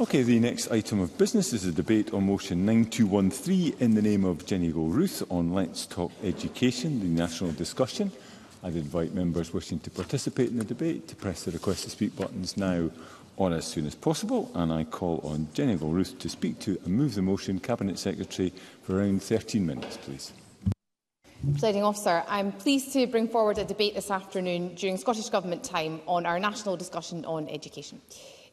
Okay, the next item of business is a debate on motion 9213 in the name of Jenny Gold-Ruth on Let's Talk Education, the national discussion. I'd invite members wishing to participate in the debate to press the request to speak buttons now or as soon as possible. And I call on Jenny Gold-Ruth to speak to and move the motion, Cabinet Secretary, for around 13 minutes, please. Presiding officer, I'm pleased to bring forward a debate this afternoon during Scottish Government time on our national discussion on education.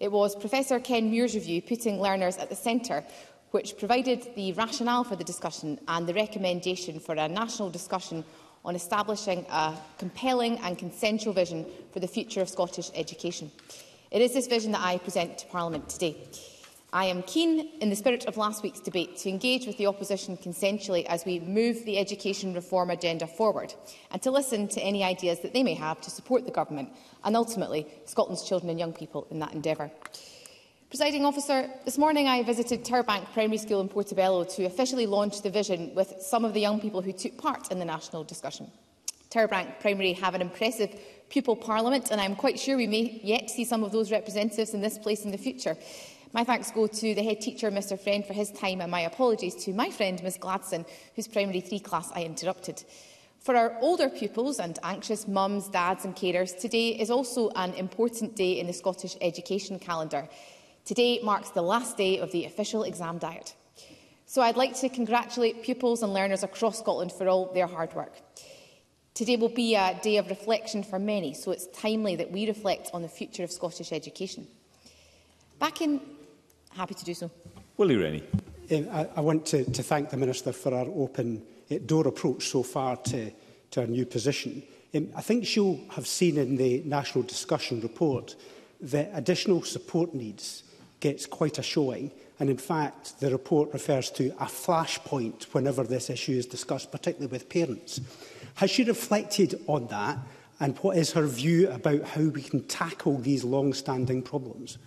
It was Professor Ken Muir's review, Putting Learners at the Centre, which provided the rationale for the discussion and the recommendation for a national discussion on establishing a compelling and consensual vision for the future of Scottish education. It is this vision that I present to Parliament today. I am keen, in the spirit of last week's debate, to engage with the opposition consensually as we move the education reform agenda forward and to listen to any ideas that they may have to support the government and ultimately Scotland's children and young people in that endeavour. Presiding officer, this morning I visited Turbank Primary School in Portobello to officially launch the vision with some of the young people who took part in the national discussion. Turbank Primary have an impressive pupil parliament and I'm quite sure we may yet see some of those representatives in this place in the future. My thanks go to the head teacher, Mr Friend, for his time and my apologies to my friend, Ms Gladson, whose primary three class I interrupted. For our older pupils and anxious mums, dads and carers, today is also an important day in the Scottish education calendar. Today marks the last day of the official exam diet. So I'd like to congratulate pupils and learners across Scotland for all their hard work. Today will be a day of reflection for many, so it's timely that we reflect on the future of Scottish education. Back in happy to do so. Willie Rennie. I, I want to, to thank the Minister for our open uh, door approach so far to, to our new position. Um, I think she'll have seen in the National Discussion Report that additional support needs gets quite a showing. And in fact, the report refers to a flashpoint whenever this issue is discussed, particularly with parents. Has she reflected on that? And what is her view about how we can tackle these long-standing problems?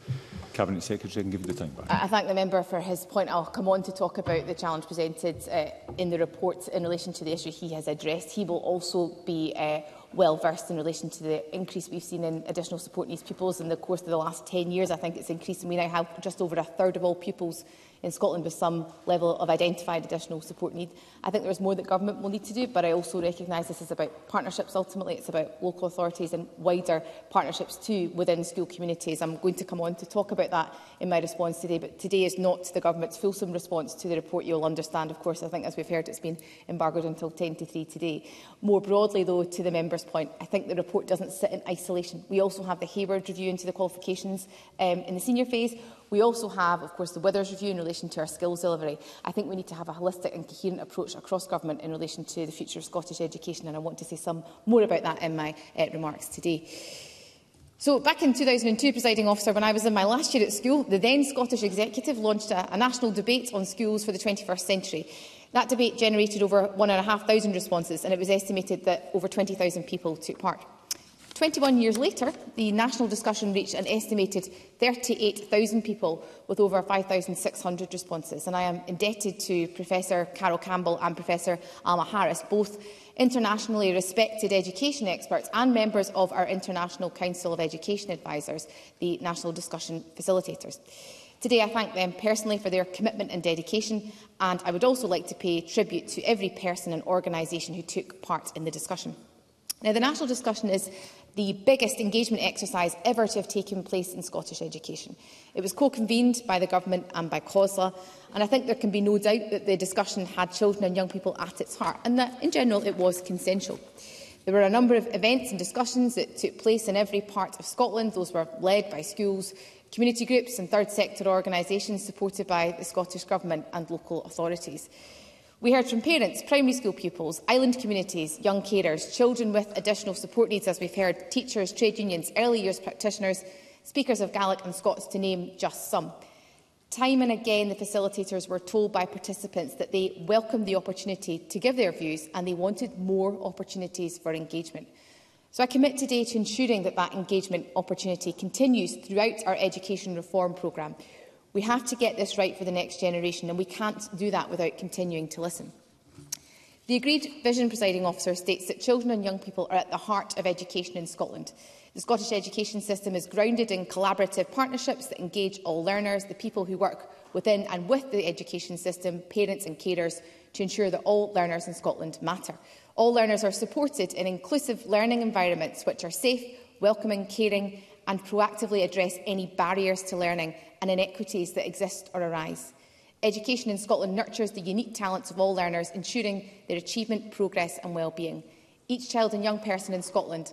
Cabinet Secretary can give you the time back. I thank the member for his point. I'll come on to talk about the challenge presented uh, in the report in relation to the issue he has addressed. He will also be uh, well versed in relation to the increase we've seen in additional support needs pupils in the course of the last 10 years. I think it's increased and we now have just over a third of all pupils in Scotland with some level of identified additional support need. I think there is more that government will need to do, but I also recognise this is about partnerships ultimately, it's about local authorities and wider partnerships too within school communities. I'm going to come on to talk about that in my response today, but today is not the government's fulsome response to the report. You'll understand, of course, I think as we've heard, it's been embargoed until 10 to 3 today. More broadly, though, to the member's point, I think the report doesn't sit in isolation. We also have the Hayward review into the qualifications um, in the senior phase. We also have, of course, the Withers Review in relation to our skills delivery. I think we need to have a holistic and coherent approach across government in relation to the future of Scottish education, and I want to say some more about that in my uh, remarks today. So back in 2002, presiding officer, when I was in my last year at school, the then Scottish Executive launched a, a national debate on schools for the 21st century. That debate generated over 1,500 responses and it was estimated that over 20,000 people took part. 21 years later, the national discussion reached an estimated 38,000 people with over 5,600 responses. And I am indebted to Professor Carol Campbell and Professor Alma Harris, both internationally respected education experts and members of our International Council of Education Advisors, the national discussion facilitators. Today I thank them personally for their commitment and dedication and I would also like to pay tribute to every person and organisation who took part in the discussion. Now, the national discussion is the biggest engagement exercise ever to have taken place in Scottish education. It was co-convened by the Government and by COSLA, and I think there can be no doubt that the discussion had children and young people at its heart, and that, in general, it was consensual. There were a number of events and discussions that took place in every part of Scotland. Those were led by schools, community groups and third sector organisations supported by the Scottish Government and local authorities. We heard from parents, primary school pupils, island communities, young carers, children with additional support needs, as we've heard, teachers, trade unions, early years practitioners, speakers of Gaelic and Scots, to name just some. Time and again, the facilitators were told by participants that they welcomed the opportunity to give their views and they wanted more opportunities for engagement. So I commit today to ensuring that that engagement opportunity continues throughout our education reform programme, We have to get this right for the next generation, and we can't do that without continuing to listen. The agreed vision, presiding officer, states that children and young people are at the heart of education in Scotland. The Scottish education system is grounded in collaborative partnerships that engage all learners, the people who work within and with the education system, parents and carers, to ensure that all learners in Scotland matter. All learners are supported in inclusive learning environments which are safe, welcoming, caring and proactively address any barriers to learning and inequities that exist or arise. Education in Scotland nurtures the unique talents of all learners, ensuring their achievement, progress and well-being. Each child and young person in Scotland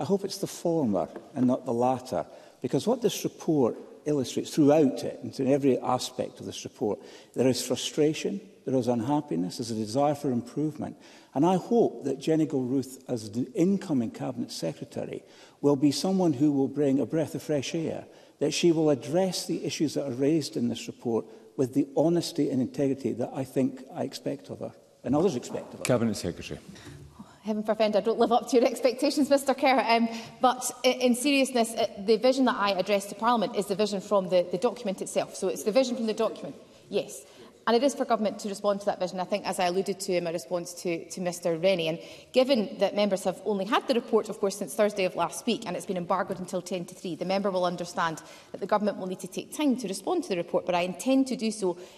I hope it's the former and not the latter, because what this report illustrates throughout it and in every aspect of this report, there is frustration, there is unhappiness, there's a desire for improvement. And I hope that Jenny Gilruth, as the incoming Cabinet Secretary, will be someone who will bring a breath of fresh air, that she will address the issues that are raised in this report with the honesty and integrity that I think I expect of her and others expect of her. Cabinet Secretary. heaven forfend I don't live up to your expectations, Mr Kerr. Um, but in, in seriousness, uh, the vision that I addressed to Parliament is the vision from the, the document itself. So it's the vision from the document, yes. And it is for government to respond to that vision, I think, as I alluded to in my response to, to Mr Rennie. And given that members have only had the report, of course, since Thursday of last week, and it's been embargoed until 10 to 3, the member will understand that the government will need to take time to respond to the report, but I intend to do so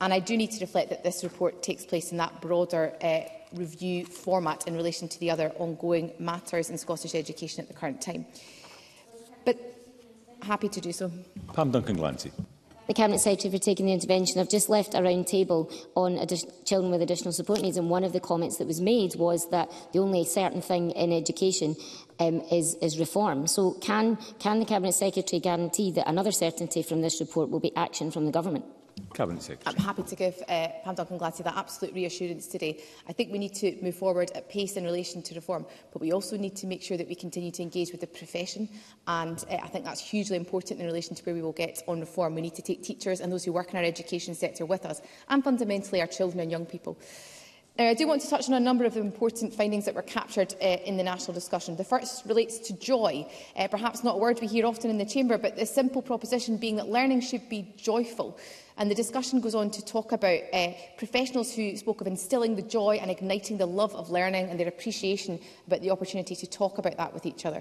And I do need to reflect that this report takes place in that broader uh, review format in relation to the other ongoing matters in Scottish education at the current time. But happy to do so. Pam Duncan-Glancy. The Cabinet Secretary for taking the intervention. I've just left a round table on children with additional support needs and one of the comments that was made was that the only certain thing in education um, is, is reform. So can, can the Cabinet Secretary guarantee that another certainty from this report will be action from the Government? Cabinet Secretary. I'm happy to give uh, Pam Duncan Glatty that absolute reassurance today. I think we need to move forward at pace in relation to reform, but we also need to make sure that we continue to engage with the profession. And uh, I think that's hugely important in relation to where we will get on reform. We need to take teachers and those who work in our education sector with us, and fundamentally our children and young people. Now, I do want to touch on a number of important findings that were captured uh, in the national discussion. The first relates to joy, uh, perhaps not a word we hear often in the Chamber, but the simple proposition being that learning should be joyful. And the discussion goes on to talk about uh, professionals who spoke of instilling the joy and igniting the love of learning and their appreciation about the opportunity to talk about that with each other.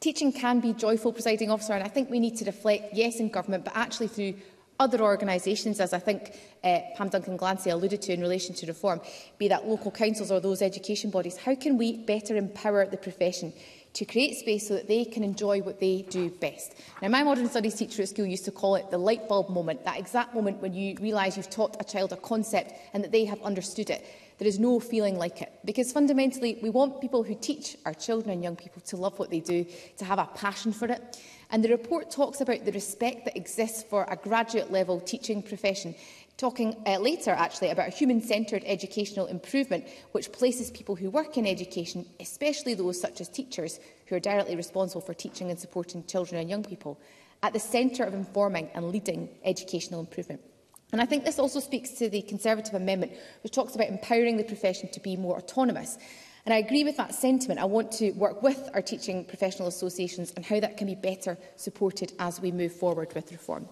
Teaching can be joyful, presiding officer, and I think we need to reflect, yes, in government, but actually through other organisations, as I think uh, Pam Duncan Glancy alluded to in relation to reform, be that local councils or those education bodies, how can we better empower the profession? to create space so that they can enjoy what they do best. Now, my modern studies teacher at school used to call it the light bulb moment, that exact moment when you realise you've taught a child a concept and that they have understood it. There is no feeling like it because fundamentally we want people who teach our children and young people to love what they do, to have a passion for it. And the report talks about the respect that exists for a graduate level teaching profession talking uh, later actually about a human-centred educational improvement which places people who work in education, especially those such as teachers who are directly responsible for teaching and supporting children and young people, at the centre of informing and leading educational improvement. And I think this also speaks to the Conservative amendment, which talks about empowering the profession to be more autonomous. And I agree with that sentiment. I want to work with our teaching professional associations on how that can be better supported as we move forward with reform.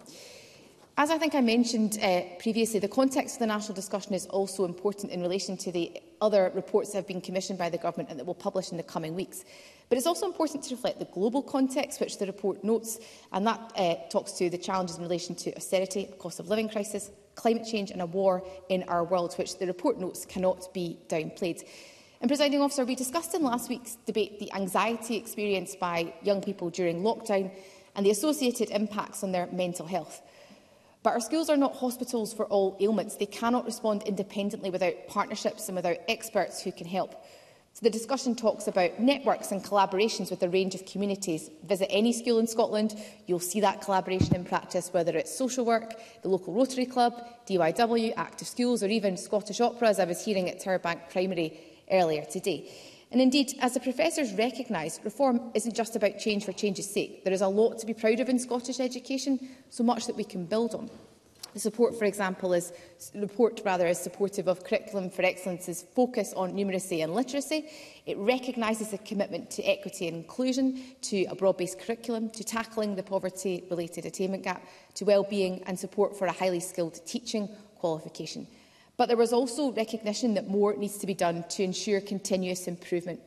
As I think I mentioned uh, previously, the context of the national discussion is also important in relation to the other reports that have been commissioned by the government and that will publish in the coming weeks. But it's also important to reflect the global context which the report notes, and that uh, talks to the challenges in relation to austerity, cost of living crisis, climate change and a war in our world, which the report notes cannot be downplayed. And, Presiding Officer, we discussed in last week's debate the anxiety experienced by young people during lockdown and the associated impacts on their mental health. But our schools are not hospitals for all ailments. They cannot respond independently without partnerships and without experts who can help. So the discussion talks about networks and collaborations with a range of communities. Visit any school in Scotland, you'll see that collaboration in practice, whether it's social work, the local Rotary Club, DYW, Active Schools or even Scottish Opera, as I was hearing at Turbank Primary earlier today. And indeed, as the professors recognise, reform isn't just about change for change's sake. There is a lot to be proud of in Scottish education, so much that we can build on. The support, for example, is report rather is supportive of Curriculum for Excellence's focus on numeracy and literacy. It recognises a commitment to equity and inclusion, to a broad-based curriculum, to tackling the poverty-related attainment gap, to well-being and support for a highly skilled teaching qualification. But there was also recognition that more needs to be done to ensure continuous improvement.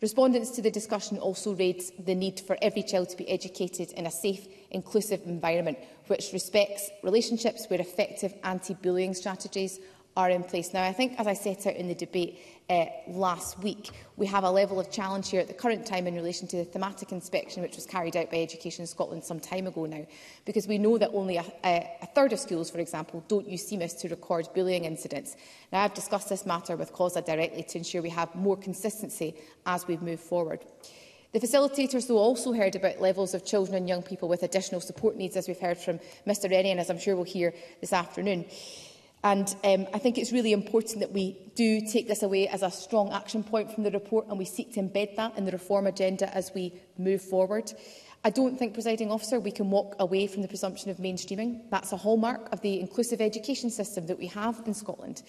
Respondents to the discussion also raised the need for every child to be educated in a safe, inclusive environment which respects relationships where effective anti-bullying strategies are in place. Now, I think, as I set out in the debate, uh, last week. We have a level of challenge here at the current time in relation to the thematic inspection which was carried out by Education Scotland some time ago now because we know that only a, a, a third of schools, for example, don't use CMIS to record bullying incidents. Now, I've discussed this matter with COSA directly to ensure we have more consistency as we move forward. The facilitators, though, also heard about levels of children and young people with additional support needs, as we've heard from Mr Rennie and as I'm sure we'll hear this afternoon. And um, I think it's really important that we do take this away as a strong action point from the report and we seek to embed that in the reform agenda as we move forward. I don't think, presiding officer, we can walk away from the presumption of mainstreaming. That's a hallmark of the inclusive education system that we have in Scotland.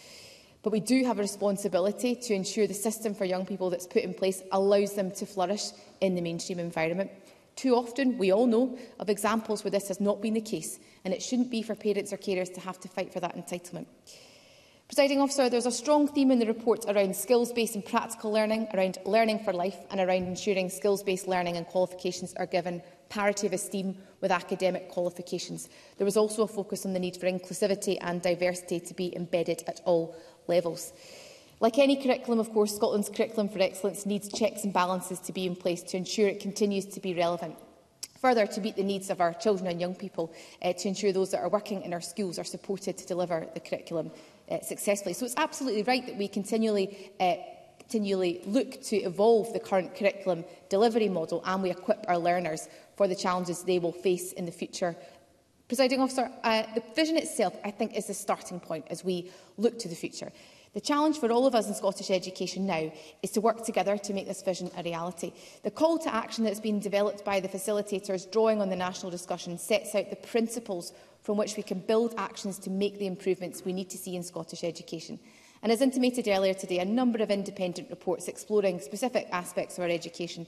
But we do have a responsibility to ensure the system for young people that's put in place allows them to flourish in the mainstream environment. Too often, we all know of examples where this has not been the case, and it shouldn't be for parents or carers to have to fight for that entitlement. Presiding officer, there's a strong theme in the report around skills-based and practical learning, around learning for life and around ensuring skills-based learning and qualifications are given parity of esteem with academic qualifications. There was also a focus on the need for inclusivity and diversity to be embedded at all levels. Like any curriculum, of course, Scotland's Curriculum for Excellence needs checks and balances to be in place to ensure it continues to be relevant. Further, to meet the needs of our children and young people, uh, to ensure those that are working in our schools are supported to deliver the curriculum uh, successfully. So it's absolutely right that we continually uh, continually look to evolve the current curriculum delivery model and we equip our learners for the challenges they will face in the future. Presiding officer, uh, the vision itself, I think, is the starting point as we look to the future. The challenge for all of us in Scottish education now is to work together to make this vision a reality. The call to action that has been developed by the facilitators drawing on the national discussion sets out the principles from which we can build actions to make the improvements we need to see in Scottish education. And as intimated earlier today, a number of independent reports exploring specific aspects of our education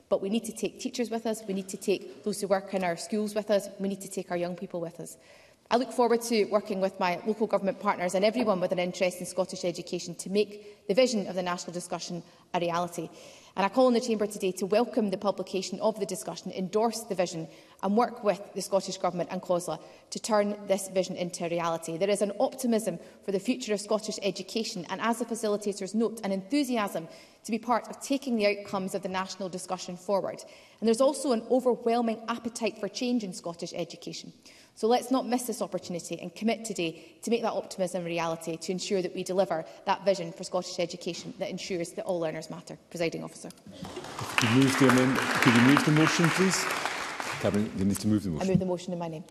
But we need to take teachers with us, we need to take those who work in our schools with us, we need to take our young people with us. I look forward to working with my local government partners and everyone with an interest in Scottish education to make the vision of the national discussion a reality. And I call on the Chamber today to welcome the publication of the discussion, endorse the vision and work with the Scottish Government and COSLA to turn this vision into reality. There is an optimism for the future of Scottish education and, as the facilitators note, an enthusiasm to be part of taking the outcomes of the national discussion forward. And there's also an overwhelming appetite for change in Scottish education. So let's not miss this opportunity and commit today to make that optimism a reality to ensure that we deliver that vision for Scottish education that ensures that all learners matter. Presiding officer. Could you move the, amend could you move the motion, please? Cabinet, you need to move the motion. I move the motion in my name.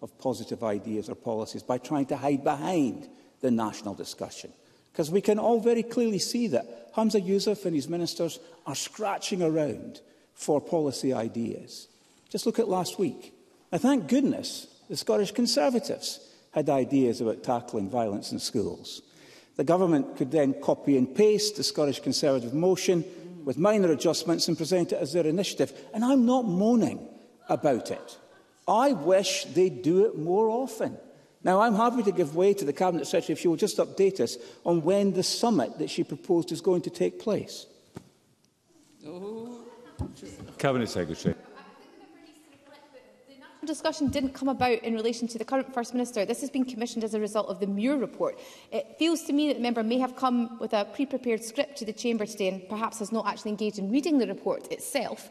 of positive ideas or policies by trying to hide behind the national discussion. Because we can all very clearly see that Hamza Yousaf and his ministers are scratching around for policy ideas. Just look at last week. Now, thank goodness the Scottish Conservatives had ideas about tackling violence in schools. The government could then copy and paste the Scottish Conservative motion with minor adjustments and present it as their initiative. And I'm not moaning about it. I wish they'd do it more often. Now, I'm happy to give way to the Cabinet Secretary if she will just update us on when the summit that she proposed is going to take place. Oh. Cabinet Secretary discussion didn't come about in relation to the current First Minister. This has been commissioned as a result of the Muir report. It feels to me that the member may have come with a pre-prepared script to the Chamber today and perhaps has not actually engaged in reading the report itself.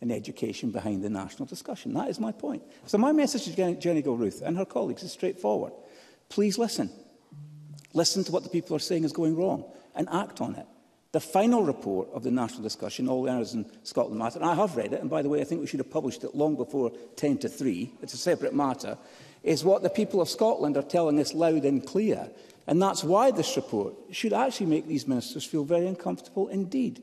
in education behind the national discussion. That is my point. So my message to Jenny Gilruth and her colleagues is straightforward. Please listen. Listen to what the people are saying is going wrong and act on it. The final report of the national discussion, All Learners in Scotland Matter, and I have read it, and by the way, I think we should have published it long before 10 to 3, it's a separate matter, is what the people of Scotland are telling us loud and clear. And that's why this report should actually make these ministers feel very uncomfortable indeed.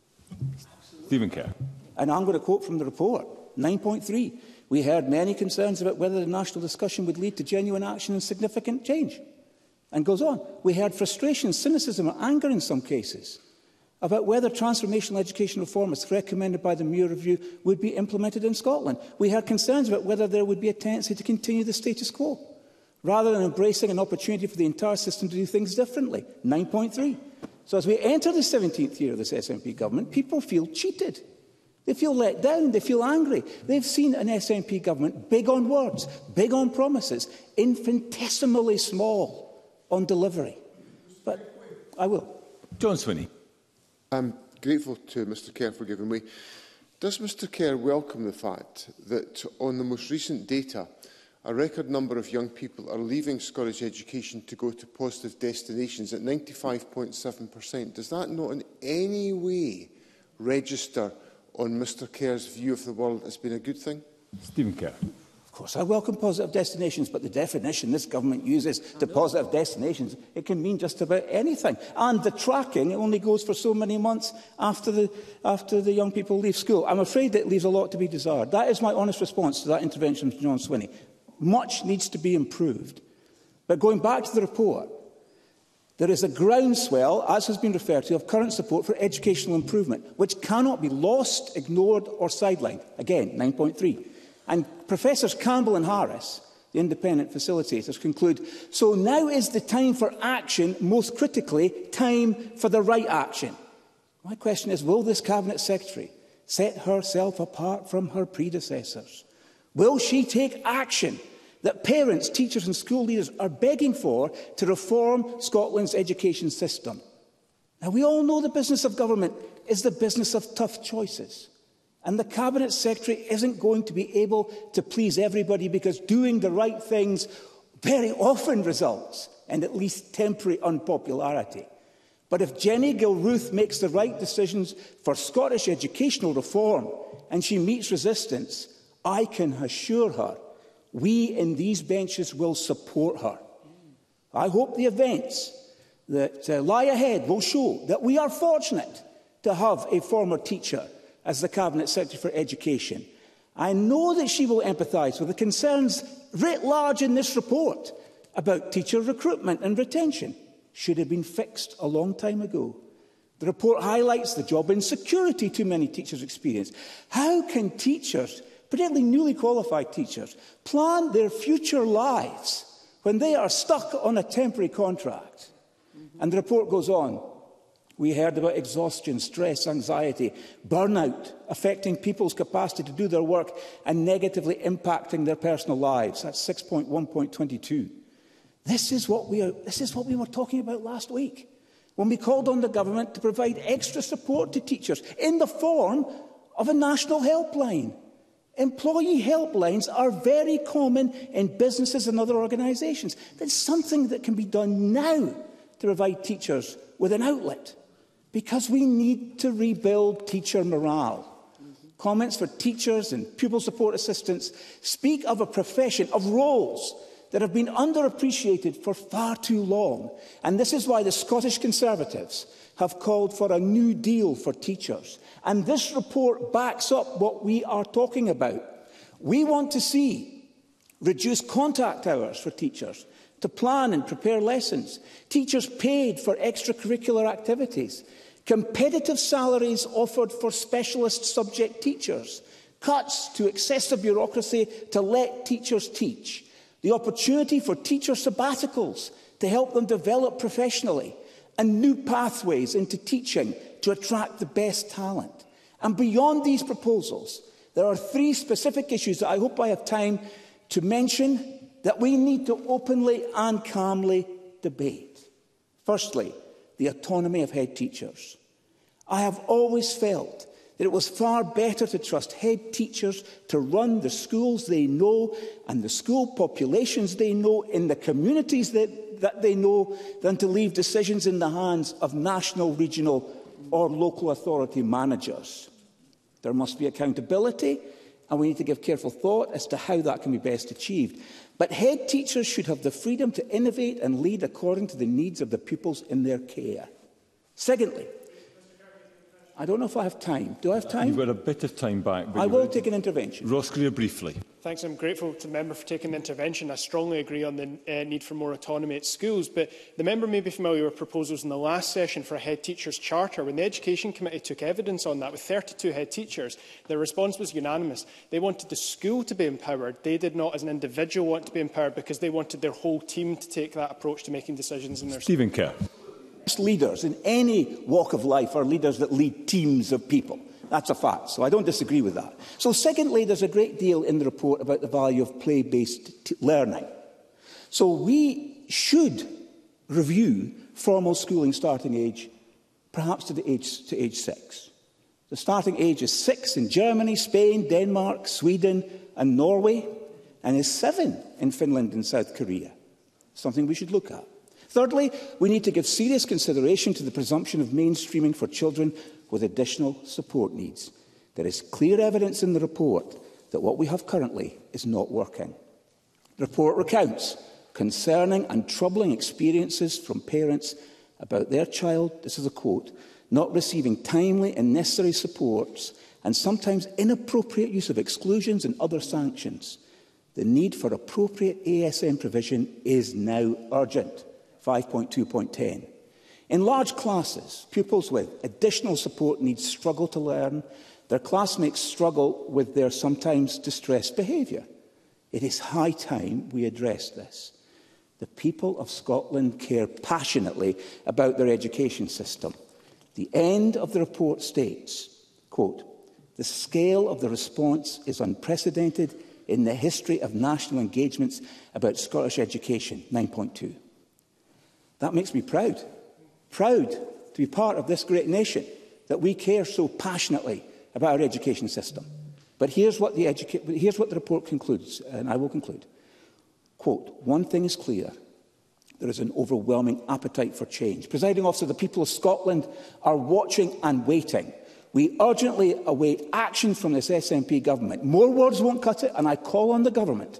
Stephen Kerr. And I'm going to quote from the report. 9.3, we heard many concerns about whether the national discussion would lead to genuine action and significant change. And goes on. We heard frustration, cynicism, or anger in some cases about whether transformational education reform, as recommended by the Muir Review, would be implemented in Scotland. We heard concerns about whether there would be a tendency to continue the status quo, rather than embracing an opportunity for the entire system to do things differently. 9.3. So as we enter the 17th year of this SNP government, people feel cheated. They feel let down. They feel angry. They've seen an SNP government big on words, big on promises, infinitesimally small on delivery. But I will. John Swinney. I'm grateful to Mr Kerr for giving way. Does Mr Kerr welcome the fact that on the most recent data, a record number of young people are leaving Scottish education to go to positive destinations at 95.7%? Does that not in any way register on Mr Kerr's view of the world has been a good thing? Stephen Kerr. Of course, I welcome positive destinations, but the definition this government uses to positive destinations, it can mean just about anything. And the tracking only goes for so many months after the, after the young people leave school. I'm afraid it leaves a lot to be desired. That is my honest response to that intervention from John Swinney. Much needs to be improved. But going back to the report, There is a groundswell, as has been referred to, of current support for educational improvement, which cannot be lost, ignored or sidelined. Again, 9.3. And Professors Campbell and Harris, the independent facilitators, conclude, so now is the time for action, most critically, time for the right action. My question is, will this Cabinet Secretary set herself apart from her predecessors? Will she take action? that parents, teachers and school leaders are begging for to reform Scotland's education system. Now, we all know the business of government is the business of tough choices. And the Cabinet Secretary isn't going to be able to please everybody because doing the right things very often results in at least temporary unpopularity. But if Jenny Gilruth makes the right decisions for Scottish educational reform and she meets resistance, I can assure her we in these benches will support her. I hope the events that uh, lie ahead will show that we are fortunate to have a former teacher as the Cabinet Secretary for Education. I know that she will empathise with the concerns writ large in this report about teacher recruitment and retention. Should have been fixed a long time ago. The report highlights the job insecurity too many teachers experience. How can teachers particularly newly qualified teachers, plan their future lives when they are stuck on a temporary contract. Mm -hmm. And the report goes on. We heard about exhaustion, stress, anxiety, burnout, affecting people's capacity to do their work and negatively impacting their personal lives. That's 6.1.22. This is what we, are, this is what we were talking about last week when we called on the government to provide extra support to teachers in the form of a national helpline. Employee helplines are very common in businesses and other organisations. That's something that can be done now to provide teachers with an outlet, because we need to rebuild teacher morale. Mm -hmm. Comments for teachers and pupil support assistants speak of a profession, of roles that have been underappreciated for far too long. And this is why the Scottish Conservatives have called for a new deal for teachers. And this report backs up what we are talking about. We want to see reduced contact hours for teachers to plan and prepare lessons, teachers paid for extracurricular activities, competitive salaries offered for specialist subject teachers, cuts to excessive bureaucracy to let teachers teach, the opportunity for teacher sabbaticals to help them develop professionally, and new pathways into teaching to attract the best talent. And beyond these proposals, there are three specific issues that I hope I have time to mention that we need to openly and calmly debate. Firstly, the autonomy of head teachers. I have always felt that it was far better to trust head teachers to run the schools they know and the school populations they know in the communities that that they know than to leave decisions in the hands of national, regional or local authority managers. There must be accountability and we need to give careful thought as to how that can be best achieved. But head teachers should have the freedom to innovate and lead according to the needs of the pupils in their care. Secondly, I don't know if I have time. Do I have time? You've got a bit of time back. I will take an intervention. Ross Greer, briefly. Thanks. I'm grateful to the member for taking the intervention. I strongly agree on the uh, need for more autonomy at schools, but the member may be familiar with proposals in the last session for a head teacher's charter. When the Education Committee took evidence on that with 32 head teachers, their response was unanimous. They wanted the school to be empowered. They did not, as an individual, want to be empowered because they wanted their whole team to take that approach to making decisions in their Stephen Kerr. leaders in any walk of life are leaders that lead teams of people. That's a fact, so I don't disagree with that. So, secondly, there's a great deal in the report about the value of play based learning. So, we should review formal schooling starting age, perhaps to, the age, to age six. The starting age is six in Germany, Spain, Denmark, Sweden, and Norway, and is seven in Finland and South Korea. Something we should look at. Thirdly, we need to give serious consideration to the presumption of mainstreaming for children with additional support needs. There is clear evidence in the report that what we have currently is not working. The report recounts concerning and troubling experiences from parents about their child, this is a quote, not receiving timely and necessary supports and sometimes inappropriate use of exclusions and other sanctions. The need for appropriate ASN provision is now urgent. 5.2.10. In large classes, pupils with additional support needs struggle to learn. Their classmates struggle with their sometimes distressed behaviour. It is high time we address this. The people of Scotland care passionately about their education system. The end of the report states, quote, the scale of the response is unprecedented in the history of national engagements about Scottish education, 9.2. That makes me proud. Proud to be part of this great nation, that we care so passionately about our education system. But here's what the, here's what the report concludes, and I will conclude. Quote, one thing is clear, there is an overwhelming appetite for change. Presiding officer, the people of Scotland are watching and waiting. We urgently await action from this SNP government. More words won't cut it, and I call on the government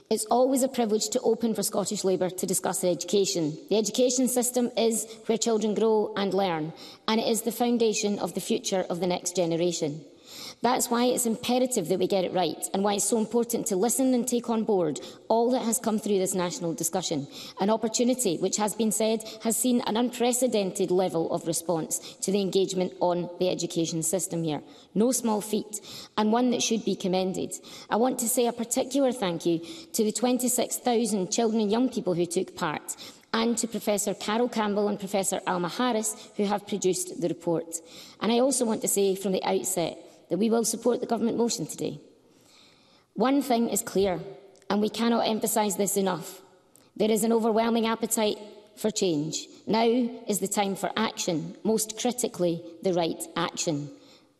It's always a privilege to open for Scottish Labour to discuss education. The education system is where children grow and learn, and it is the foundation of the future of the next generation. That's why it's imperative that we get it right and why it's so important to listen and take on board all that has come through this national discussion, an opportunity which has been said has seen an unprecedented level of response to the engagement on the education system here. No small feat and one that should be commended. I want to say a particular thank you to the 26,000 children and young people who took part and to Professor Carol Campbell and Professor Alma Harris, who have produced the report. And I also want to say from the outset that we will support the government motion today. One thing is clear, and we cannot emphasise this enough. There is an overwhelming appetite for change. Now is the time for action, most critically, the right action.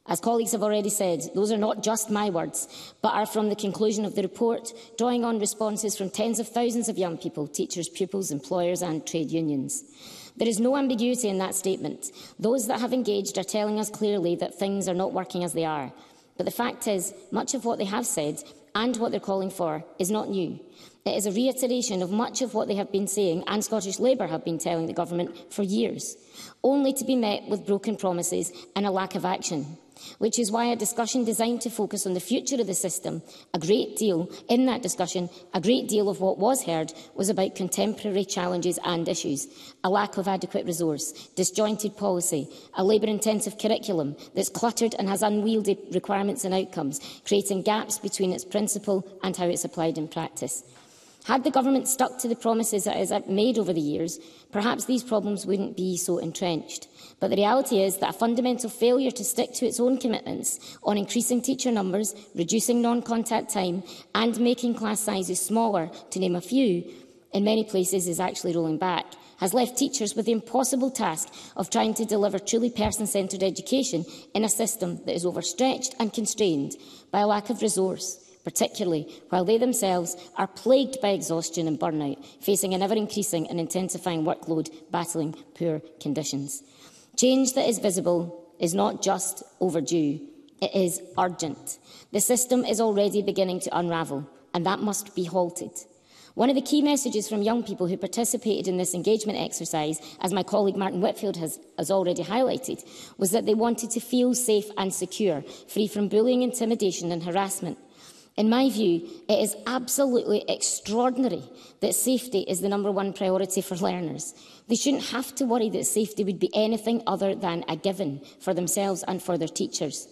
As colleagues have already said, those are not just my words, but are from the conclusion of the report, drawing on responses from tens of thousands of young people, teachers, pupils, employers and trade unions. There is no ambiguity in that statement. Those that have engaged are telling us clearly that things are not working as they are. But the fact is, much of what they have said and what they're calling for is not new. It is a reiteration of much of what they have been saying and Scottish Labour have been telling the government for years, only to be met with broken promises and a lack of action which is why a discussion designed to focus on the future of the system, a great deal in that discussion, a great deal of what was heard was about contemporary challenges and issues, a lack of adequate resource, disjointed policy, a labour-intensive curriculum that's cluttered and has unwieldy requirements and outcomes, creating gaps between its principle and how it's applied in practice. Had the government stuck to the promises that it has made over the years, perhaps these problems wouldn't be so entrenched. But the reality is that a fundamental failure to stick to its own commitments on increasing teacher numbers, reducing non-contact time and making class sizes smaller, to name a few, in many places is actually rolling back, has left teachers with the impossible task of trying to deliver truly person-centred education in a system that is overstretched and constrained by a lack of resource, particularly while they themselves are plagued by exhaustion and burnout, facing an ever-increasing and intensifying workload, battling poor conditions. Change that is visible is not just overdue, it is urgent. The system is already beginning to unravel, and that must be halted. One of the key messages from young people who participated in this engagement exercise, as my colleague Martin Whitfield has, has already highlighted, was that they wanted to feel safe and secure, free from bullying, intimidation and harassment. In my view, it is absolutely extraordinary that safety is the number one priority for learners. They shouldn't have to worry that safety would be anything other than a given for themselves and for their teachers.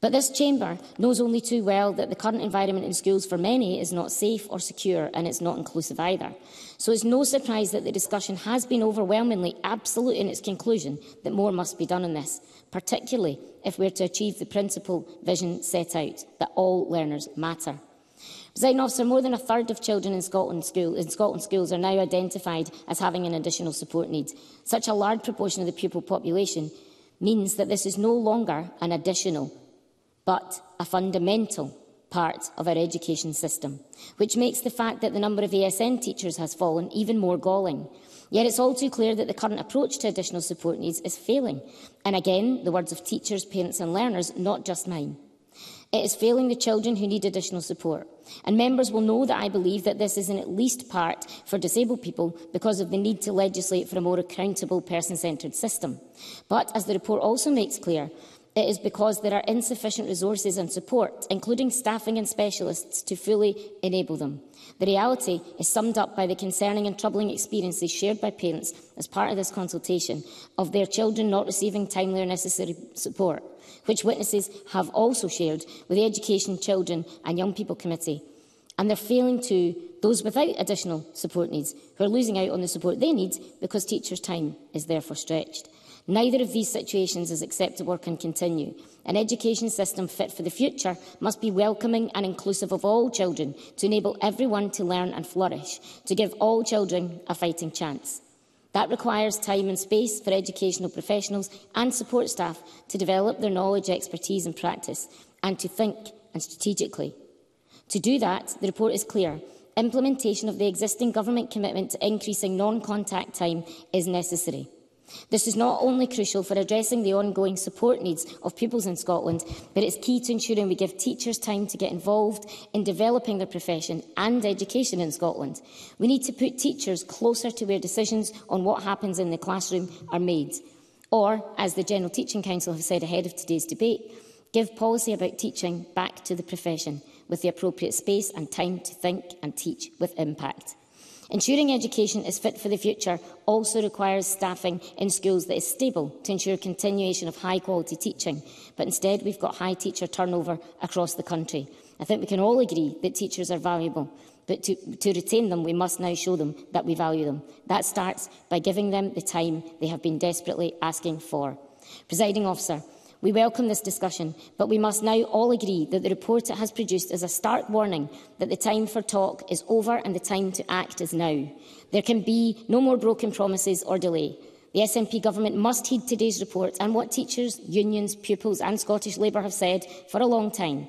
But this chamber knows only too well that the current environment in schools for many is not safe or secure and it's not inclusive either. So it's no surprise that the discussion has been overwhelmingly absolute in its conclusion that more must be done on this particularly if we're to achieve the principal vision set out that all learners matter. Presiding officer, more than a third of children in Scotland, school, in Scotland schools are now identified as having an additional support need. Such a large proportion of the pupil population means that this is no longer an additional, but a fundamental part of our education system, which makes the fact that the number of ASN teachers has fallen even more galling. Yet it's all too clear that the current approach to additional support needs is failing. And again, the words of teachers, parents and learners, not just mine. It is failing the children who need additional support. And members will know that I believe that this is in at least part for disabled people because of the need to legislate for a more accountable person-centred system. But, as the report also makes clear, it is because there are insufficient resources and support, including staffing and specialists, to fully enable them. The reality is summed up by the concerning and troubling experiences shared by parents as part of this consultation of their children not receiving timely or necessary support, which witnesses have also shared with the Education, Children and Young People Committee. And they're failing to those without additional support needs who are losing out on the support they need because teachers' time is therefore stretched. Neither of these situations is acceptable or can continue. An education system fit for the future must be welcoming and inclusive of all children to enable everyone to learn and flourish, to give all children a fighting chance. That requires time and space for educational professionals and support staff to develop their knowledge, expertise and practice, and to think and strategically. To do that, the report is clear. Implementation of the existing government commitment to increasing non-contact time is necessary. This is not only crucial for addressing the ongoing support needs of pupils in Scotland, but it's key to ensuring we give teachers time to get involved in developing their profession and education in Scotland. We need to put teachers closer to where decisions on what happens in the classroom are made. Or, as the General Teaching Council have said ahead of today's debate, give policy about teaching back to the profession with the appropriate space and time to think and teach with impact. Ensuring education is fit for the future also requires staffing in schools that is stable to ensure continuation of high-quality teaching, but instead we've got high teacher turnover across the country. I think we can all agree that teachers are valuable, but to, to retain them, we must now show them that we value them. That starts by giving them the time they have been desperately asking for. Presiding officer, We welcome this discussion, but we must now all agree that the report it has produced is a stark warning that the time for talk is over and the time to act is now. There can be no more broken promises or delay. The SNP government must heed today's report and what teachers, unions, pupils and Scottish Labour have said for a long time,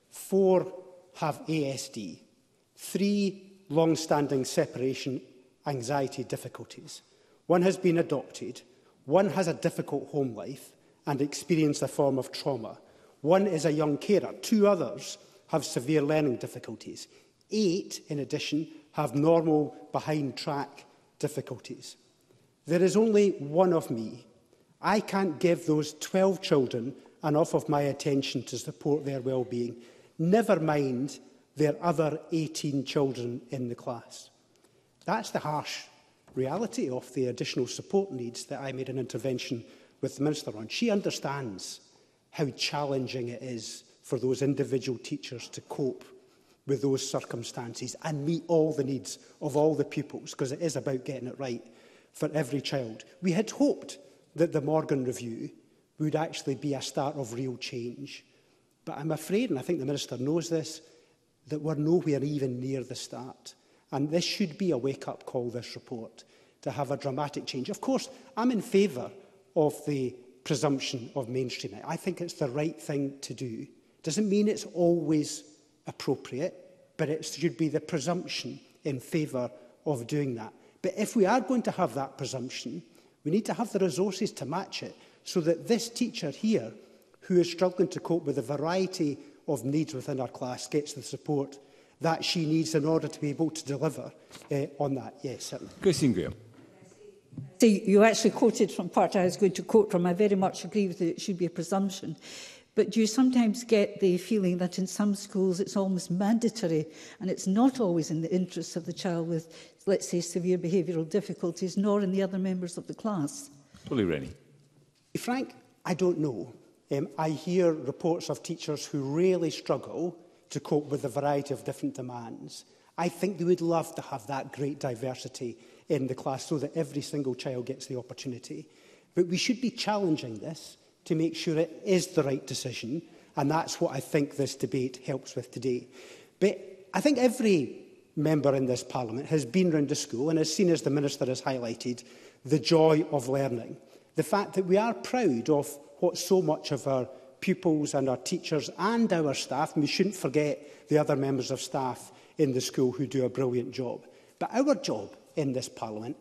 four have ASD, three long-standing separation anxiety difficulties. One has been adopted, one has a difficult home life and experienced a form of trauma. One is a young carer. Two others have severe learning difficulties. Eight, in addition, have normal behind-track difficulties. There is only one of me. I can't give those 12 children enough of my attention to support their well-being, never mind their other 18 children in the class. That's the harsh reality of the additional support needs that I made an intervention with the Minister on. She understands how challenging it is for those individual teachers to cope with those circumstances and meet all the needs of all the pupils, because it is about getting it right for every child. We had hoped that the Morgan Review would actually be a start of real change. But I'm afraid, and I think the Minister knows this, that we're nowhere even near the start. And this should be a wake-up call, this report, to have a dramatic change. Of course, I'm in favour of the presumption of mainstreaming. I think it's the right thing to do. Doesn't mean it's always appropriate, but it should be the presumption in favour of doing that. But if we are going to have that presumption, we need to have the resources to match it so that this teacher here, who is struggling to cope with a variety of needs within our class, gets the support that she needs in order to be able to deliver uh, on that. Yes, certainly. Christine Graham. So you actually quoted from part I was going to quote from. I very much agree with you. It should be a presumption. But you sometimes get the feeling that in some schools it's almost mandatory and it's not always in the interests of the child with, let's say, severe behavioural difficulties, nor in the other members of the class. Fully Rennie. Frank, I don't know. Um, I hear reports of teachers who really struggle to cope with a variety of different demands. I think they would love to have that great diversity in the class so that every single child gets the opportunity. But we should be challenging this to make sure it is the right decision, and that's what I think this debate helps with today. But I think every member in this parliament has been around a school and has seen, as the minister has highlighted, the joy of learning. The fact that we are proud of what so much of our pupils and our teachers and our staff, and we shouldn't forget the other members of staff in the school who do a brilliant job. But our job in this Parliament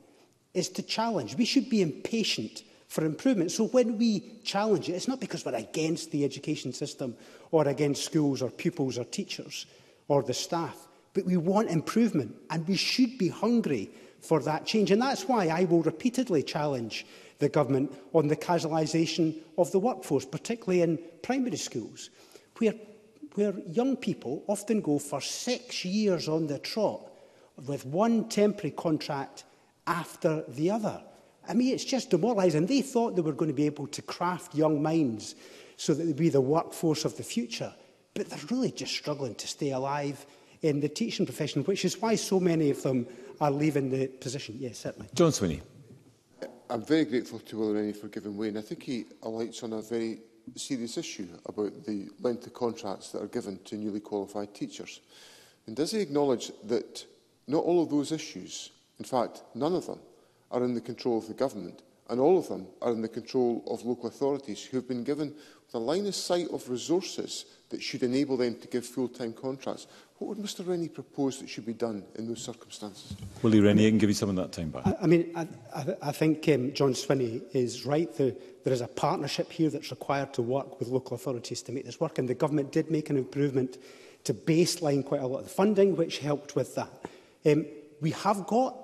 is to challenge. We should be impatient for improvement. So when we challenge it, it's not because we're against the education system or against schools or pupils or teachers or the staff, but we want improvement and we should be hungry for that change. And that's why I will repeatedly challenge the government on the casualisation of the workforce, particularly in primary schools, where, where young people often go for six years on the trot with one temporary contract after the other. I mean, it's just demoralising. They thought they were going to be able to craft young minds so that they'd be the workforce of the future. But they're really just struggling to stay alive in the teaching profession, which is why so many of them are leaving the position. Yes, certainly. John Sweeney. I'm very grateful to Will Rennie for giving way, and I think he alights on a very serious issue about the length of contracts that are given to newly qualified teachers. And does he acknowledge that Not all of those issues, in fact, none of them, are in the control of the government, and all of them are in the control of local authorities who have been given the line of sight of resources that should enable them to give full-time contracts. What would Mr Rennie propose that should be done in those circumstances? Willie Rennie, I can give you some of that time back. I, I mean, I, I, I think um, John Swinney is right. The, there is a partnership here that's required to work with local authorities to make this work, and the government did make an improvement to baseline quite a lot of the funding, which helped with that. Um, we have got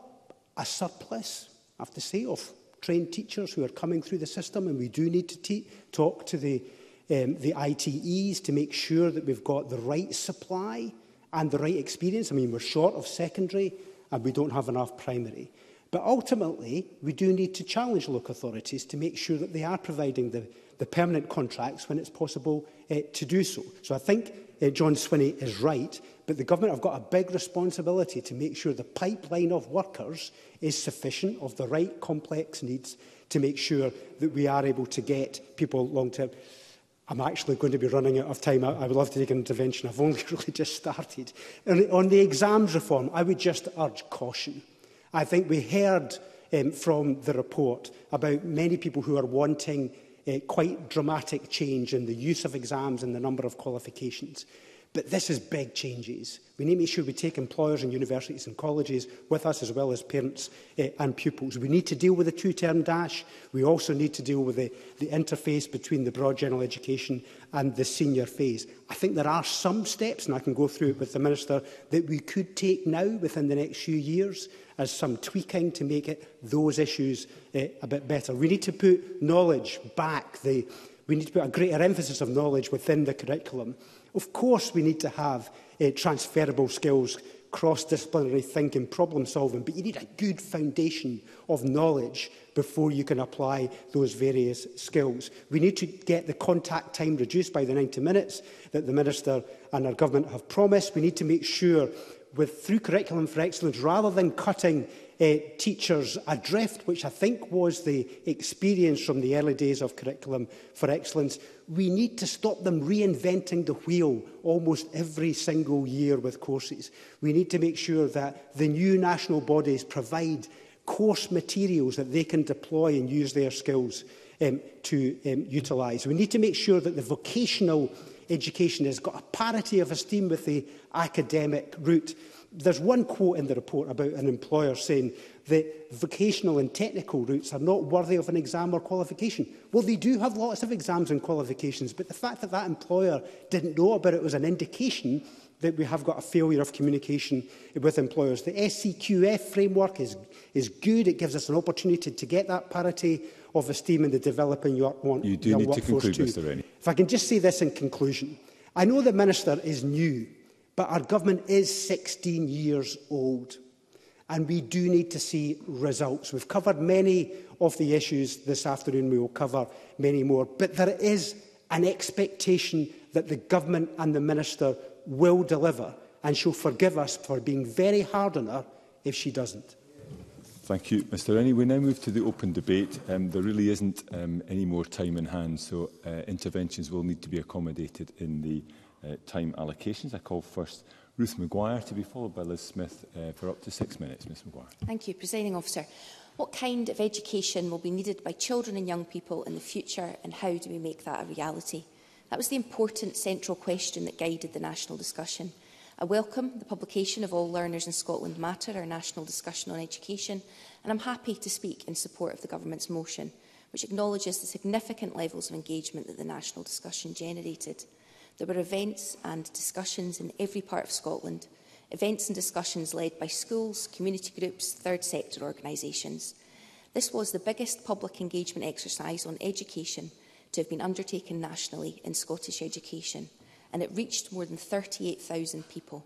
a surplus, I have to say, of trained teachers who are coming through the system, and we do need to talk to the, um, the ITEs to make sure that we've got the right supply and the right experience. I mean, we're short of secondary and we don't have enough primary. But ultimately, we do need to challenge local authorities to make sure that they are providing the, the permanent contracts when it's possible uh, to do so. So I think uh, John Swinney is right, but the government have got a big responsibility to make sure the pipeline of workers is sufficient of the right complex needs to make sure that we are able to get people long-term. I'm actually going to be running out of time. I, I would love to take an intervention. I've only really just started. And on the exams reform, I would just urge caution. I think we heard um, from the report about many people who are wanting uh, quite dramatic change in the use of exams and the number of qualifications. But this is big changes. We need to make sure we take employers and universities and colleges with us as well as parents eh, and pupils. We need to deal with the two-term dash. We also need to deal with the, the interface between the broad general education and the senior phase. I think there are some steps, and I can go through it with the Minister, that we could take now within the next few years as some tweaking to make it those issues eh, a bit better. We need to put knowledge back. The, we need to put a greater emphasis of knowledge within the curriculum Of course, we need to have uh, transferable skills, cross-disciplinary thinking, problem-solving, but you need a good foundation of knowledge before you can apply those various skills. We need to get the contact time reduced by the 90 minutes that the Minister and our government have promised. We need to make sure with through Curriculum for Excellence, rather than cutting uh, teachers adrift, which I think was the experience from the early days of Curriculum for Excellence, we need to stop them reinventing the wheel almost every single year with courses. We need to make sure that the new national bodies provide course materials that they can deploy and use their skills um, to um, utilise. We need to make sure that the vocational education has got a parity of esteem with the academic route there's one quote in the report about an employer saying that vocational and technical routes are not worthy of an exam or qualification. Well, they do have lots of exams and qualifications, but the fact that that employer didn't know about it was an indication that we have got a failure of communication with employers. The SCQF e framework is, is good. It gives us an opportunity to get that parity of esteem in the developing young want You do need to conclude, too. Mr Rennie. If I can just say this in conclusion. I know the Minister is new But our government is 16 years old and we do need to see results. We've covered many of the issues this afternoon. We will cover many more. But there is an expectation that the government and the minister will deliver and she'll forgive us for being very hard on her if she doesn't. Thank you, Mr Rennie. We now move to the open debate. Um, there really isn't um, any more time in hand, so uh, interventions will need to be accommodated in the uh, time allocations. I call first Ruth McGuire to be followed by Liz Smith uh, for up to six minutes. Ms McGuire. Thank you, Presiding Officer. What kind of education will be needed by children and young people in the future and how do we make that a reality? That was the important central question that guided the national discussion. I welcome the publication of All Learners in Scotland Matter, our national discussion on education, and I'm happy to speak in support of the Government's motion, which acknowledges the significant levels of engagement that the national discussion generated. There were events and discussions in every part of Scotland, events and discussions led by schools, community groups, third sector organisations. This was the biggest public engagement exercise on education to have been undertaken nationally in Scottish education, and it reached more than 38,000 people,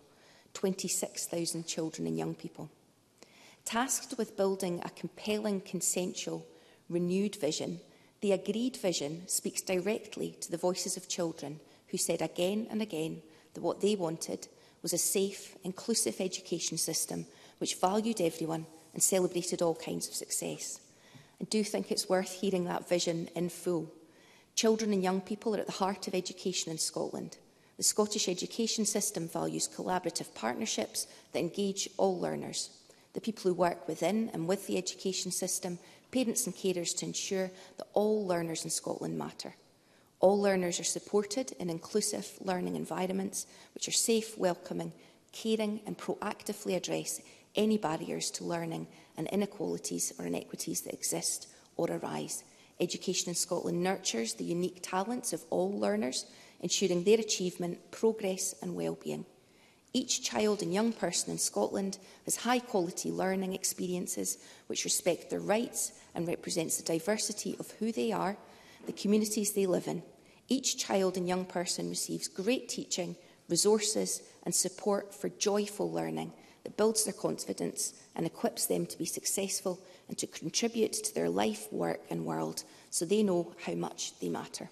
26,000 children and young people. Tasked with building a compelling, consensual, renewed vision, the agreed vision speaks directly to the voices of children who said again and again that what they wanted was a safe, inclusive education system which valued everyone and celebrated all kinds of success. I do think it's worth hearing that vision in full. Children and young people are at the heart of education in Scotland. The Scottish education system values collaborative partnerships that engage all learners, the people who work within and with the education system, parents and carers to ensure that all learners in Scotland matter. All learners are supported in inclusive learning environments which are safe, welcoming, caring and proactively address any barriers to learning and inequalities or inequities that exist or arise. Education in Scotland nurtures the unique talents of all learners, ensuring their achievement, progress and well-being. Each child and young person in Scotland has high-quality learning experiences which respect their rights and represents the diversity of who they are the communities they live in, each child and young person receives great teaching, resources and support for joyful learning that builds their confidence and equips them to be successful and to contribute to their life, work and world so they know how much they matter.